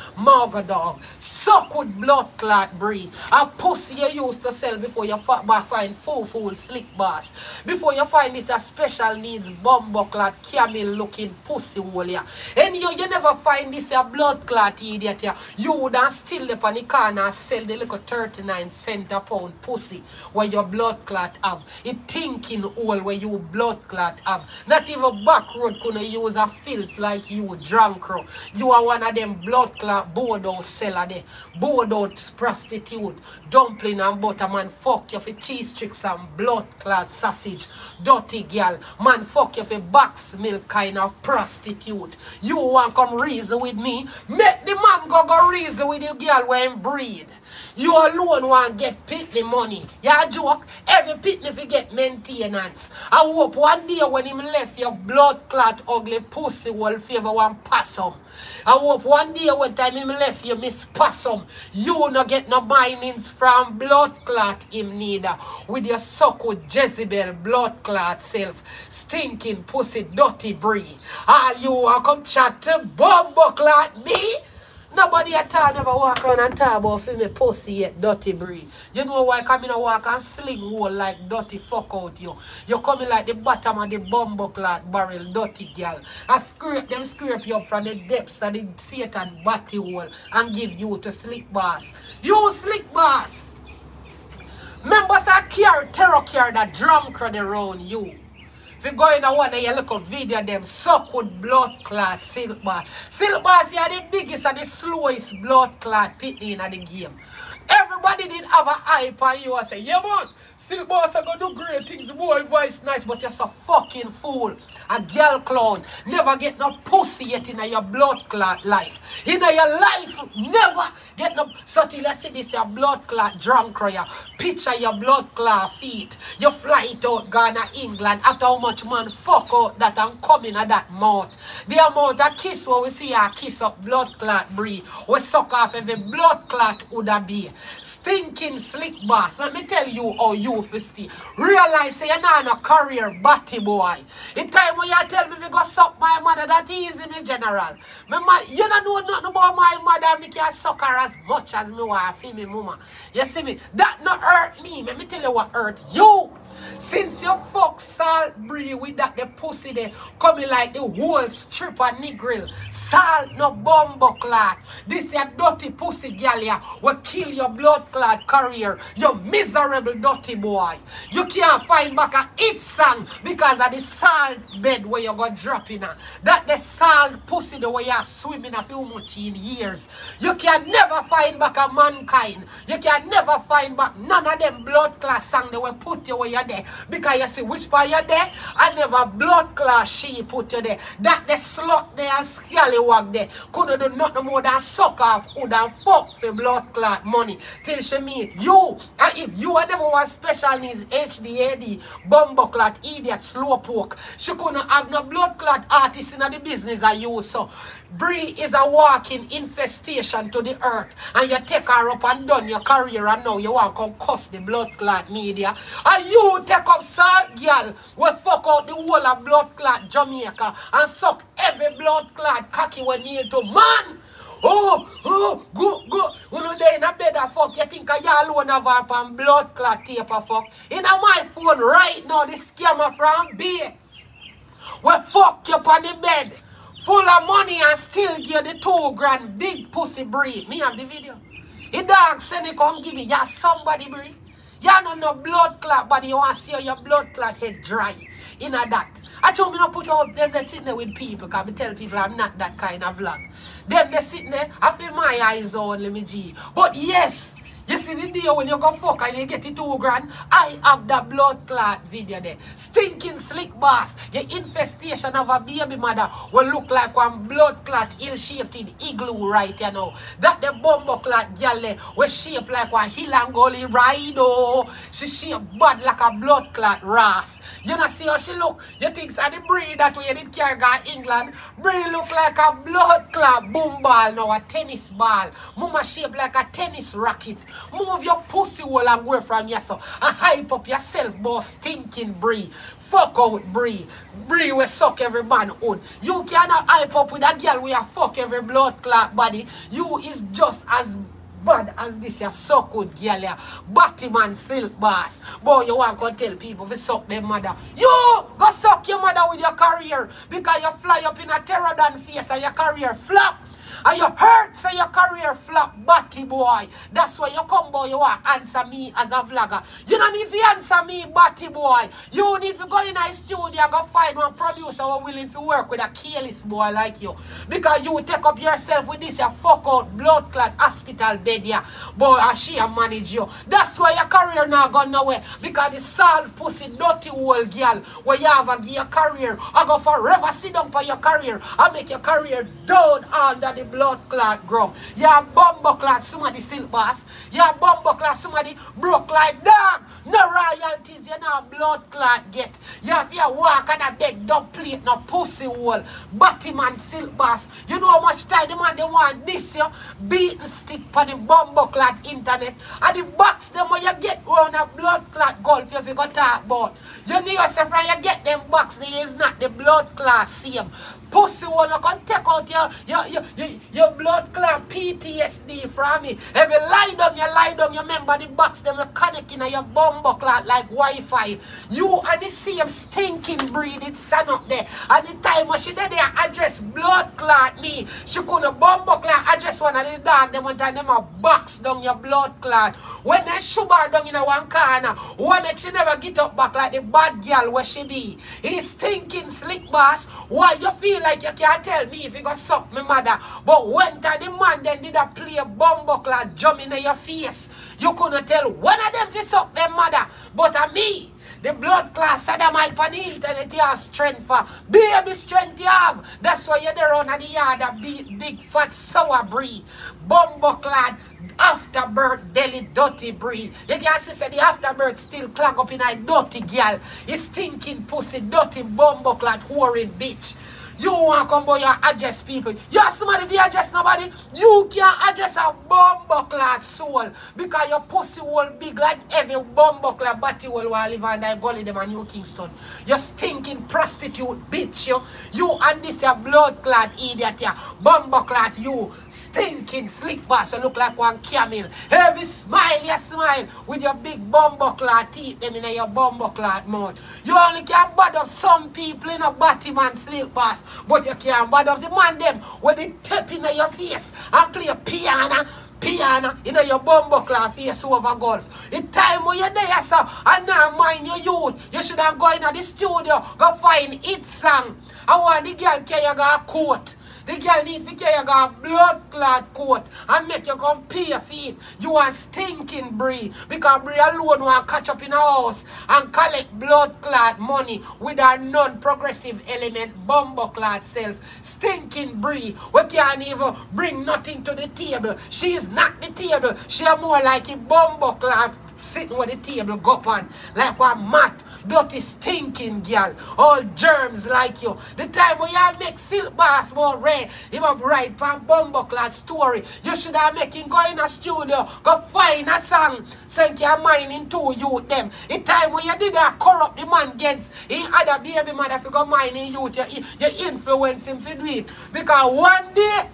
Dog. Suck with blood clot breed. A pussy you used to sell before you find full full slick boss. Before you find this a special needs bumbo clot camel looking pussy hole. And you, you never find this a blood clot idiot ya. You would have still up on the corner sell the little 39 cent a pound pussy where your blood clot have. It thinking hole where you blood clot have. Not even back road could use a filth like you drunk. You are one of them blood clot board out seller there. Board out prostitute. Dumpling and butter man fuck you for cheese tricks and blood clot sausage. Dirty girl. Man fuck you for box milk kind of prostitute. You want come reason with me? Make the man go go reason with you girl when breed. You alone want get pitney money. Yeah, joke. Every pitney fi get maintenance. I hope one day when him left your blood clot ugly pussy will favor one possum. I hope one day when time him left you miss possum. You no get no minings from blood clot him neither. With your suck with Jezebel blood clot self. Stinking pussy dirty breed. All you want come chat to bumbo clot me? Nobody at all never walk around and talk about for me pussy yet, dirty breed. You know why come in and walk and sling hole like dirty fuck out you. You coming like the bottom of the bumbo clot barrel, dirty girl. I scrape them scrape you up from the depths of the Satan body hole and give you to slick boss. You slick boss! Members are care, terror care that drum crowd around you. If you go in a one of your look video them suck with blood clot silk bar. Silk bars are the biggest and the slowest blood clot pitney in the game. Everybody did have a hype on you and say, yeah man, still Boss are gonna do great things, boy voice nice, but you're so fucking fool. A girl clown. Never get no pussy yet in your blood clot life. In your life, never get no so till you see this your blood clot drunk cry. Picture your blood clot feet. You fly it out Ghana, England after how much man fuck out that and coming at that mouth. The amount of kiss where we see a kiss up blood clot breed. We suck off every blood clot would be. Stinking slick boss. Let me tell you how you fisty. Realize say you're not a career batty boy. In time when you tell me we go suck my mother, that easy me general. Me ma, you don't know nothing about my mother, me can suck her as much as me want for me mama. You see me? That not hurt me. Let me tell you what hurt you. Since your fuck salt breed with that the pussy there coming like the whole strip of Negril. Salt no bumbo clot. This your dirty pussy gal here will kill your blood clot career. You miserable dirty boy. You can't find back a hit song because of the salt bed where you got dropping in. That the salt pussy the way you are swimming a few much in years. You can never find back a mankind. You can never find back none of them blood class song they will put you where you're there. Because you see which you're there, I never blood class she put you there. That the slut there and scallywag there couldn't do nothing more than suck off who than fuck for blood clot money till she meet you. And if you are never one special needs HDAD, bumbo clot, idiot, slow poke, she couldn't have no blood clot artist in the business I use. So Bree is a walking infestation to the earth. And you take her up and done your career and now you want to come cuss the blood clot media. And you take up salt girl will fuck out the whole of blood clot Jamaica and suck every blood clot cocky when need to man. Oh, oh, go, go. You there in a bed of fuck, you think a you alone have her on blood clot tape of fuck. In my phone right now, the scammer from B. We fuck you on the bed. Full of money and still give the two grand big pussy breed. Me have the video. The dog send it come give me. Yeah, somebody breed. You not no blood clot, but you want to see your blood clot head dry. In a that. I told me not put out them that sitting there with people, because I tell people I'm not that kind of vlog. Them they sitting there, I feel my eyes only me G. But yes, you see the day when you go fuck and you get it two grand, I have the blood clot video there. Stinking slick boss, your infestation of a baby mother will look like one blood clot ill-shaped igloo right you know. That the bumbo clot girl there was shaped like one Hilangoli rido. Oh. She shaped bad like a blood clot ras. You know see how she look? You think so the breed that way did carry go England? Breed look like a blood clot boom ball now, a tennis ball. Mama shaped like a tennis racket. Move your pussy hole go from here so and hype up yourself, boss stinking Bree. Fuck out Bree. Bree will suck every man on. You cannot hype up with a girl where you fuck every blood clot body. You is just as bad as this you so good girl ya. Batman silk boss. Boy, you want to tell people to suck their mother. You go suck your mother with your career because you fly up in a terror face and your career flop. And you hurt so your career flop, batty boy. That's why you come boy, you want answer me as a vlogger. You don't need to answer me, batty boy. You need to go in a studio and go find one producer who willing to work with a careless boy like you. Because you take up yourself with this, you fuck out blood clot hospital bed here. Boy, and she manage you. That's why your career not gone nowhere. Because the salt pussy dirty old girl where you have a gear career. I go forever sit down for your career. I make your career down under the blood clot grum. You bumbo clot somebody silk boss. You bumbo clot somebody broke like dog. No royalties you know blood clot get. You have your walk and a beg dump plate no pussy hole. Batman silk boss. You know how much time the man they want this you beating stick on the bumbo clot internet. And the box them when you get oh, around a blood clot golf if you got talk about. You know yourself when you get them box they is not the blood clot same pussy wanna come take out your, your, your, your, blood clot PTSD from me. If you lie down, you lie down, you remember the box them you connect in your bumbo clot like Wi-Fi. You and the same stinking breed it stand up there. And the time when she did there address blood clot me, she couldn't bumbo clot address one of the dog them one time them a box down your blood clot. When they her down in a one corner, why makes she never get up back like the bad girl where she be? He's stinking slick boss. Why you feel like you can't tell me if you go suck my mother. But when the man then did a play a bumbuckler jump in your face, you couldn't tell one of them to suck their mother. But a me, the blood class sodomite on the internet you have strength for. Baby strength you have. That's why you're there on the yard a big, big fat sour breed. Bumbucklad afterbirth belly dirty breed. You can see say the afterbirth still clog up in a dirty girl. It's stinking pussy, dirty bumbucklad whoring bitch. You want to come boy and address people. You are somebody if you address nobody, you can't address a bumbuckler soul. Because your pussy will big like every bumbuckler batty will while live on that gully them and New Kingston. You stinking prostitute bitch you. You and this your blood clad idiot here. Bumbuckler you stinking slick boss you look like one camel. Every smile you smile with your big bumbuckler teeth them in your bumbuckler mouth. You only can bad up some people in a batty man sleep boss. But you can't bad up the man them with the tap in your face and play piano piano in your bumbuckler face over golf. In time when you're there, sir, and now mind your youth, you should have gone in the studio, go find it song. I want the girl carry a coat. The girl need to carry a blood clad coat and make you come pay your feet. You are stinking Bree because Bree alone want catch up in a house and collect blood clad money with our non-progressive element bumbo clot self. Stinking Bree. We can't even bring nothing to the table. She is not the table. She are more like a bumbo clot sitting with the table go on like one mat, dirty stinking girl, all germs like you. The time when you make silk bass more rare, you have write from Bumbuckler story. You should have make him go in a studio, go find a song, so your mind into youth them. The time when you did that corrupt the man against he other baby mother if you go mind in youth, you, you influence him to do it. Because one day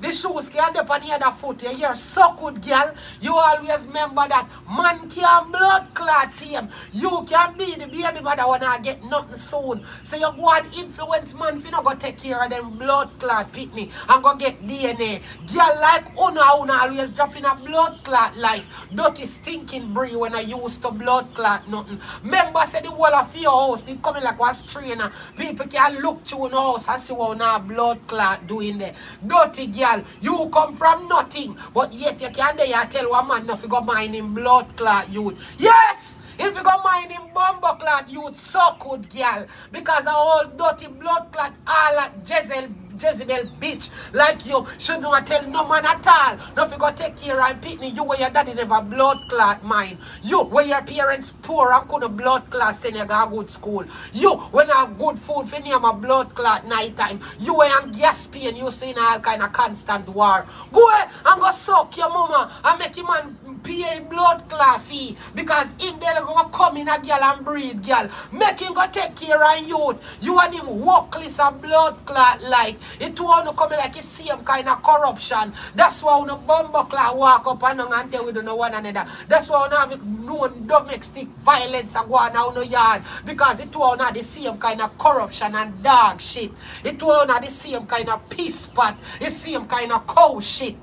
the shoes can dip on the other foot. You hear so good, girl. You always remember that man can blood clot him. You can be the baby mother when I get nothing soon. So you go and influence man if you not go take care of them blood clot pitney and go get DNA. Girl like Una Una always dropping a blood clot life. Dirty stinking brie when I used to blood clot nothing. Remember said the whole of your house they coming like one strainer. People can look to your house and see what now blood clot doing there. Dirty girl girl. You come from nothing. But yet you can't dare tell one man if you go mine in blood clot youth. Yes! If you go mine in bumbo clot youth, so good girl. Because a whole dirty blood clot all at Jezebel Jezebel bitch like you should not tell no man at all. No, if you go take care and pitney, you where your daddy never blood clot mine. You where your parents poor and could blood clot send you go good school. You when I have good food for name a blood clot night time. You where you gas pain, you see all kind of constant war. Go and go suck your mama and make him man pay blood clot fee because him there go come in a girl and breed girl. Make him go take care of youth. You want him workless a blood clot like it won't come like the same kind of corruption. That's why when a bumbuckler walk up and down and we don't know one another. That's why we have known domestic violence and go on out the yard. Because it won't have the same kind of corruption and dog shit. It won't have the same kind of piss pot. The same kind of cow shit.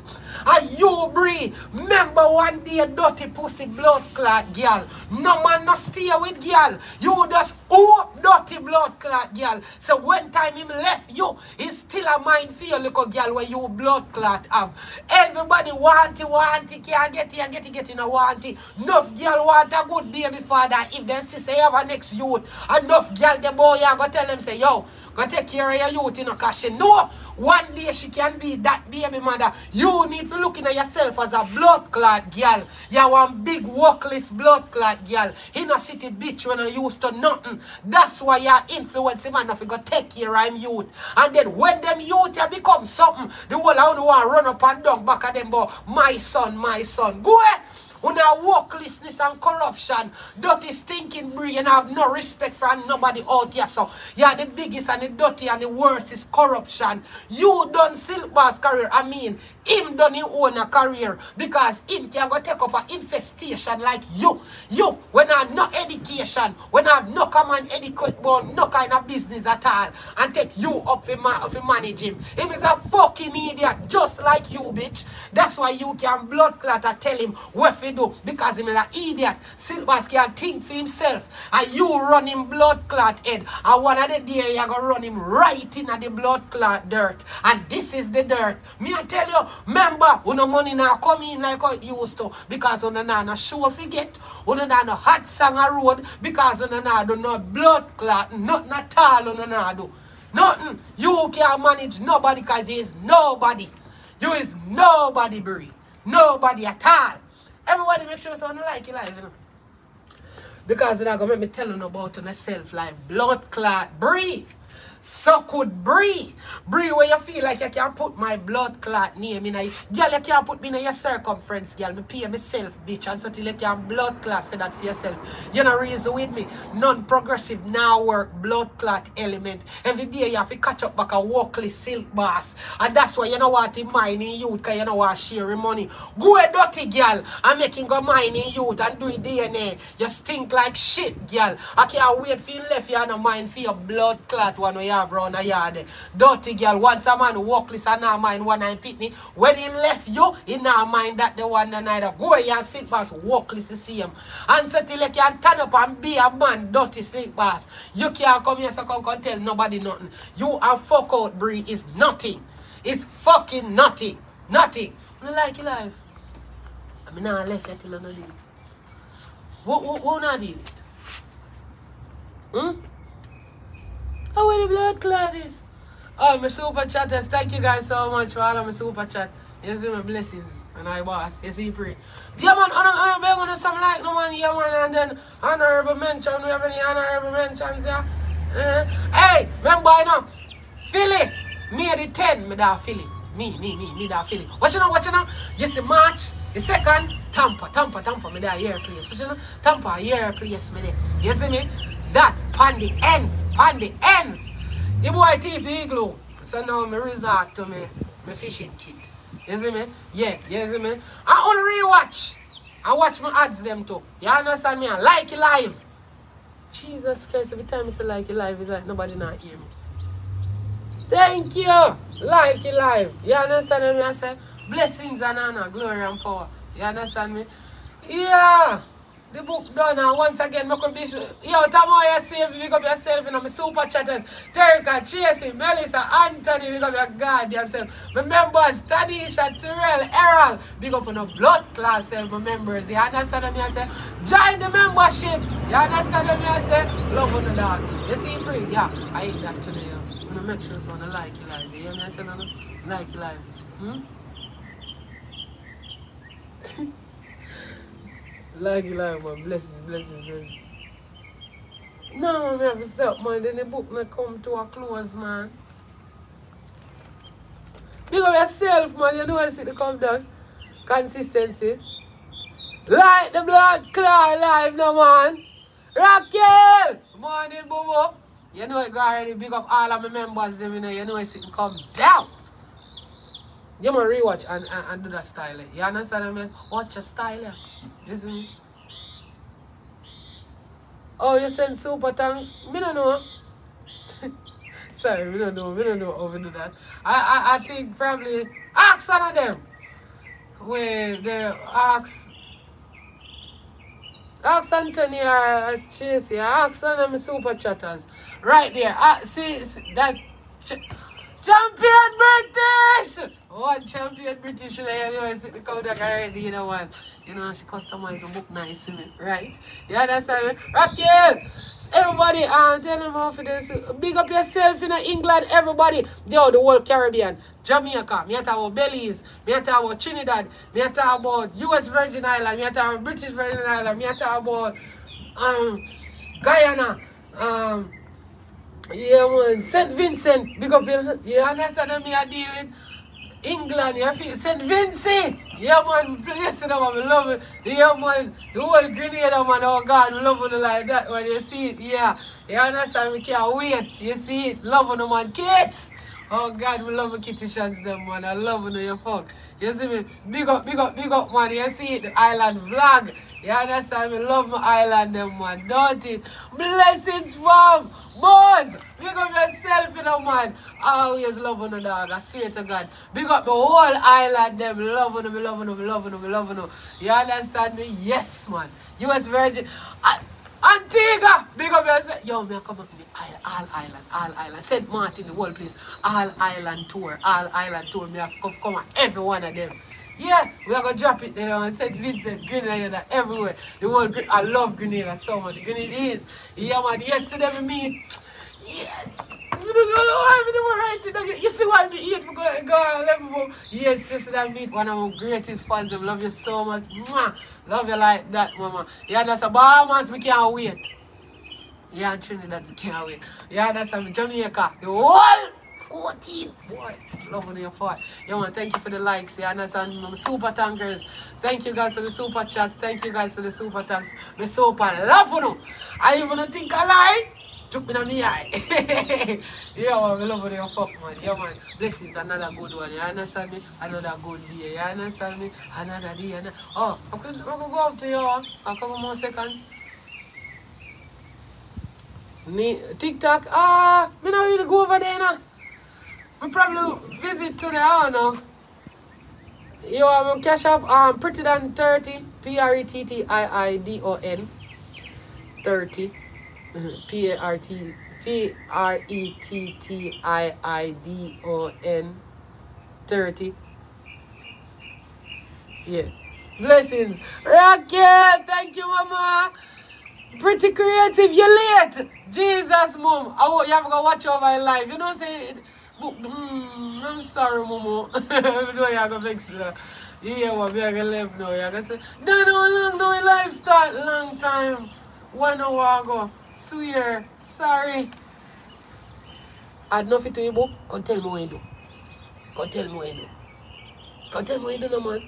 And you, Bree, remember one day dirty pussy blood clot girl. No man no stay with girl. You just oh dirty blood clot girl. So when time him left you, he still a mind for you little girl where you blood clot have. Everybody want it, want it, can't get it, get it, get it, want it. Enough girl want a good baby father. If see say have a next youth, enough girl the boy you go tell them say, yo, go take care of your youth, you know, cause she know one day she can be that baby mother. You need to look at yourself as a blood clot girl. You one big workless blood clot girl. In a city bitch when you used to nothing. That's why you're influencing man if you go take care of him youth. And then when them youth you become something, the whole I want run up and down back at them but my son, my son. Go ahead. Una worklessness and corruption, dirty stinking breed, and have no respect for nobody out here. So, yeah, the biggest and the dirty and the worst is corruption. You done Silk Boss career, I mean, him done his own career because him can go take up an infestation like you. You, when I have no when I have no common etiquette, but no kind of business at all, and take you up for, ma for manage him. Him is a fucking idiot, just like you, bitch. That's why you can blood clatter tell him what he do, because him is an idiot. Silk Boss can think for himself, and you run him blood clot head, and one of the day you go run him right in at the blood clot dirt, and this is the dirt. Me I tell you, Remember, when no money now come in like it used to. Because when no no show forget. When no no hot song a road. Because when no do no blood clot. Nothing at all when no do. Nothing. You can't manage nobody because he is nobody. You is nobody, Brie. Nobody at all. Everybody make sure someone like you life, you know. Because they're going to make me telling about yourself like blood clot. Breathe. So could Bree. Bree, where you feel like you can put my blood clot name in a girl, you can't put me in your circumference, girl. Me pay myself, bitch. And so till you can blood clot, say that for yourself. You know reason with me. Non-progressive now work, blood clot element. Every day you have to catch up back a walkless silk boss. And that's why you know what in mining youth, cause you know what share money. Go a dirty girl and making go mining youth and do DNA. You stink like shit, girl. I can't wait for you left you and mind for your blood clot one way have round a yard. Dirty girl, once a man walkless and not mind one and pitney. When he left you, he not mind that the one and neither. Go here and sit past walkless to see him. And so till you can turn up and be a man, dirty sleep pass. You can't come here so come, come tell nobody nothing. You and fuck out Bree is nothing. It's fucking nothing. Nothing. I like your life. I mean, I left till I know What, what, what not did it? Hmm? Oh, where the blood clot is? Oh, my super chatters. Thank you guys so much for all of my super chat. You see my blessings and I boss. You see pray. Yeah man, I don't, I don't beg some like no man, yeah man, and then honorable mention. We have any honorable mentions yeah? Uh, hey, remember I know. Philly, me the 10, me da Philly. Me, me, me, me da Philly. What you know, what you know? You see March, the second, Tampa, Tampa, Tampa, me da year place. What you know? Tampa, year place, me there. You see me? That pan the ends, pan the ends. The boy thief the igloo. So now me resort to me, me fishing kit. You see me? Yeah, you see me? I only rewatch. I watch my ads them too. You understand me? I like it live. Jesus Christ, every time I say like it live, it's like nobody not hear me. Thank you. Like it live. You understand me? I say blessings and honor, glory and power. You understand me? Yeah. The book done and once again, make a bishop. Yo, Tamo, you save, big up yourself, you know, my super chatters. Terika, Chasey, Melissa, Anthony, big up your goddamn self. My members, Tanisha, Terrell, Errol, big up on the blood class self, my members. You understand what I say? Join the membership. You understand what I say? Love on the dog. You see, pray? Yeah, I eat that today. I'm gonna make sure someone like you live. You hear me? I tell you, like you live. Hmm? Like like man, blessings, blessings, blessings. No, I have to stop, man. Then the book may come to a close, man. Big up yourself, man. You know I see the come down. Consistency. Like the blood clot life, no, man. Raquel! Morning, boo You know it go already big up all of my members, them, you know. You know I see come down. You must rewatch and, and, and do that style. You understand what I mean? Watch your style. Yeah. See me? Oh, you send super thanks? Me don't know. Sorry, we don't know. We don't know how to do that. I, I, I think probably ask one of them. Where they ask Ask Anthony or Chasey. Ask one of them super chatters. Right there. Uh, see, see that ch champion British! One champion British there, you know, sit the Kodak already, you know what? You know, she customized the book nice to me, right? You understand me? Raquel! Everybody, um, tell them how for this. Big up yourself in England, everybody. Yo, the whole Caribbean. Jamaica, me talk about Belize, me talk about Trinidad, me talk about US Virgin Island, me talk about British Virgin Island, me talk about um, Guyana, um, yeah man, St. Vincent, big up. You understand me I deal? England, you feel St. Vincent. Yeah, man, place it, man. I love it. Yeah, man, the whole Grenada, man. Oh, God, I love it like that when you see it. Yeah, you understand? We can't wait. You see it. Love it, man. Kids. Oh, God, we love the kitty shots, them, man. I love it, you fuck. You see me? Big up, big up, big up, man. You see it? The island vlog. You understand me? Love my island, them, man. Don't it? Blessings from Boys. Big up yourself, you know, man. Always loving the dog. I swear to God. Big up the whole island, them. Loving them, loving them, loving them, loving them. You understand me? Yes, man. US Virgin. I, Antigua! Big up yourself. Yo, me come up with the all island, all island. St. Martin, the whole place. All island tour, all island tour. Me have come, come every one of them. Yeah, we are gonna drop it there on St. Vincent, Grenada, everywhere. The whole I love Grenada so much. Grenada is. Yeah, man. Yesterday we meet. Yeah. You don't know why we it. You see why we eat for go, go on level. Yes, yesterday I meet one of my greatest fans. I love you so much. Mwah. Love you like that, mama. Yeah, that's a Bahamas, we can't wait. Yeah, Trinidad can't wait. Yeah, that's um, Jamaica. The whole 14. Boy, loving your fight. Yeah, man, thank you for the likes. Yeah, understand? Um, super tankers. Thank you guys for the super chat. Thank you guys for the super thanks. Me super love you. I even think I lie. Took me in my eye. yeah, man, we love your fuck, man. Yeah, man. Blessings, another good one. You understand me? Another good day. You understand me? Another day. Another... Oh, I'm going to go up to you. A couple more seconds. Me, TikTok, ah, uh, me not really go over there now. We probably visit today, I don't know. Yo, I'm cash up, um, pretty than 30, P-R-E-T-T-I-I-D-O-N, 30, P-A-R-T, P-R-E-T-T-I-I-D-O-N, 30. Yeah. Blessings. Rocket, thank you, mama. Pretty creative, you late. Jesus, mom. I, you have to watch over your life. You know what I'm saying? Mm, I'm sorry, Momo. I know you're going to fix it. Yeah, what we are going to now. You're going to say, know how long now your life start. Long time. One hour ago. Swear. Sorry. Had nothing to you, book. Come tell me what you do. Come tell me what you do. Come tell me what you do, no, man.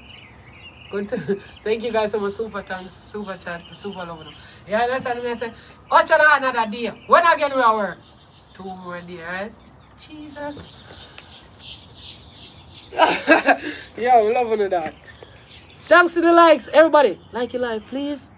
Good. Thank you guys so much. Super thanks. Super chat. Super love. Yeah, that's what I say. Watch another day. When again we are Two more days, right? Jesus. yeah, we loving that. Thanks to the likes, everybody. Like your life, please.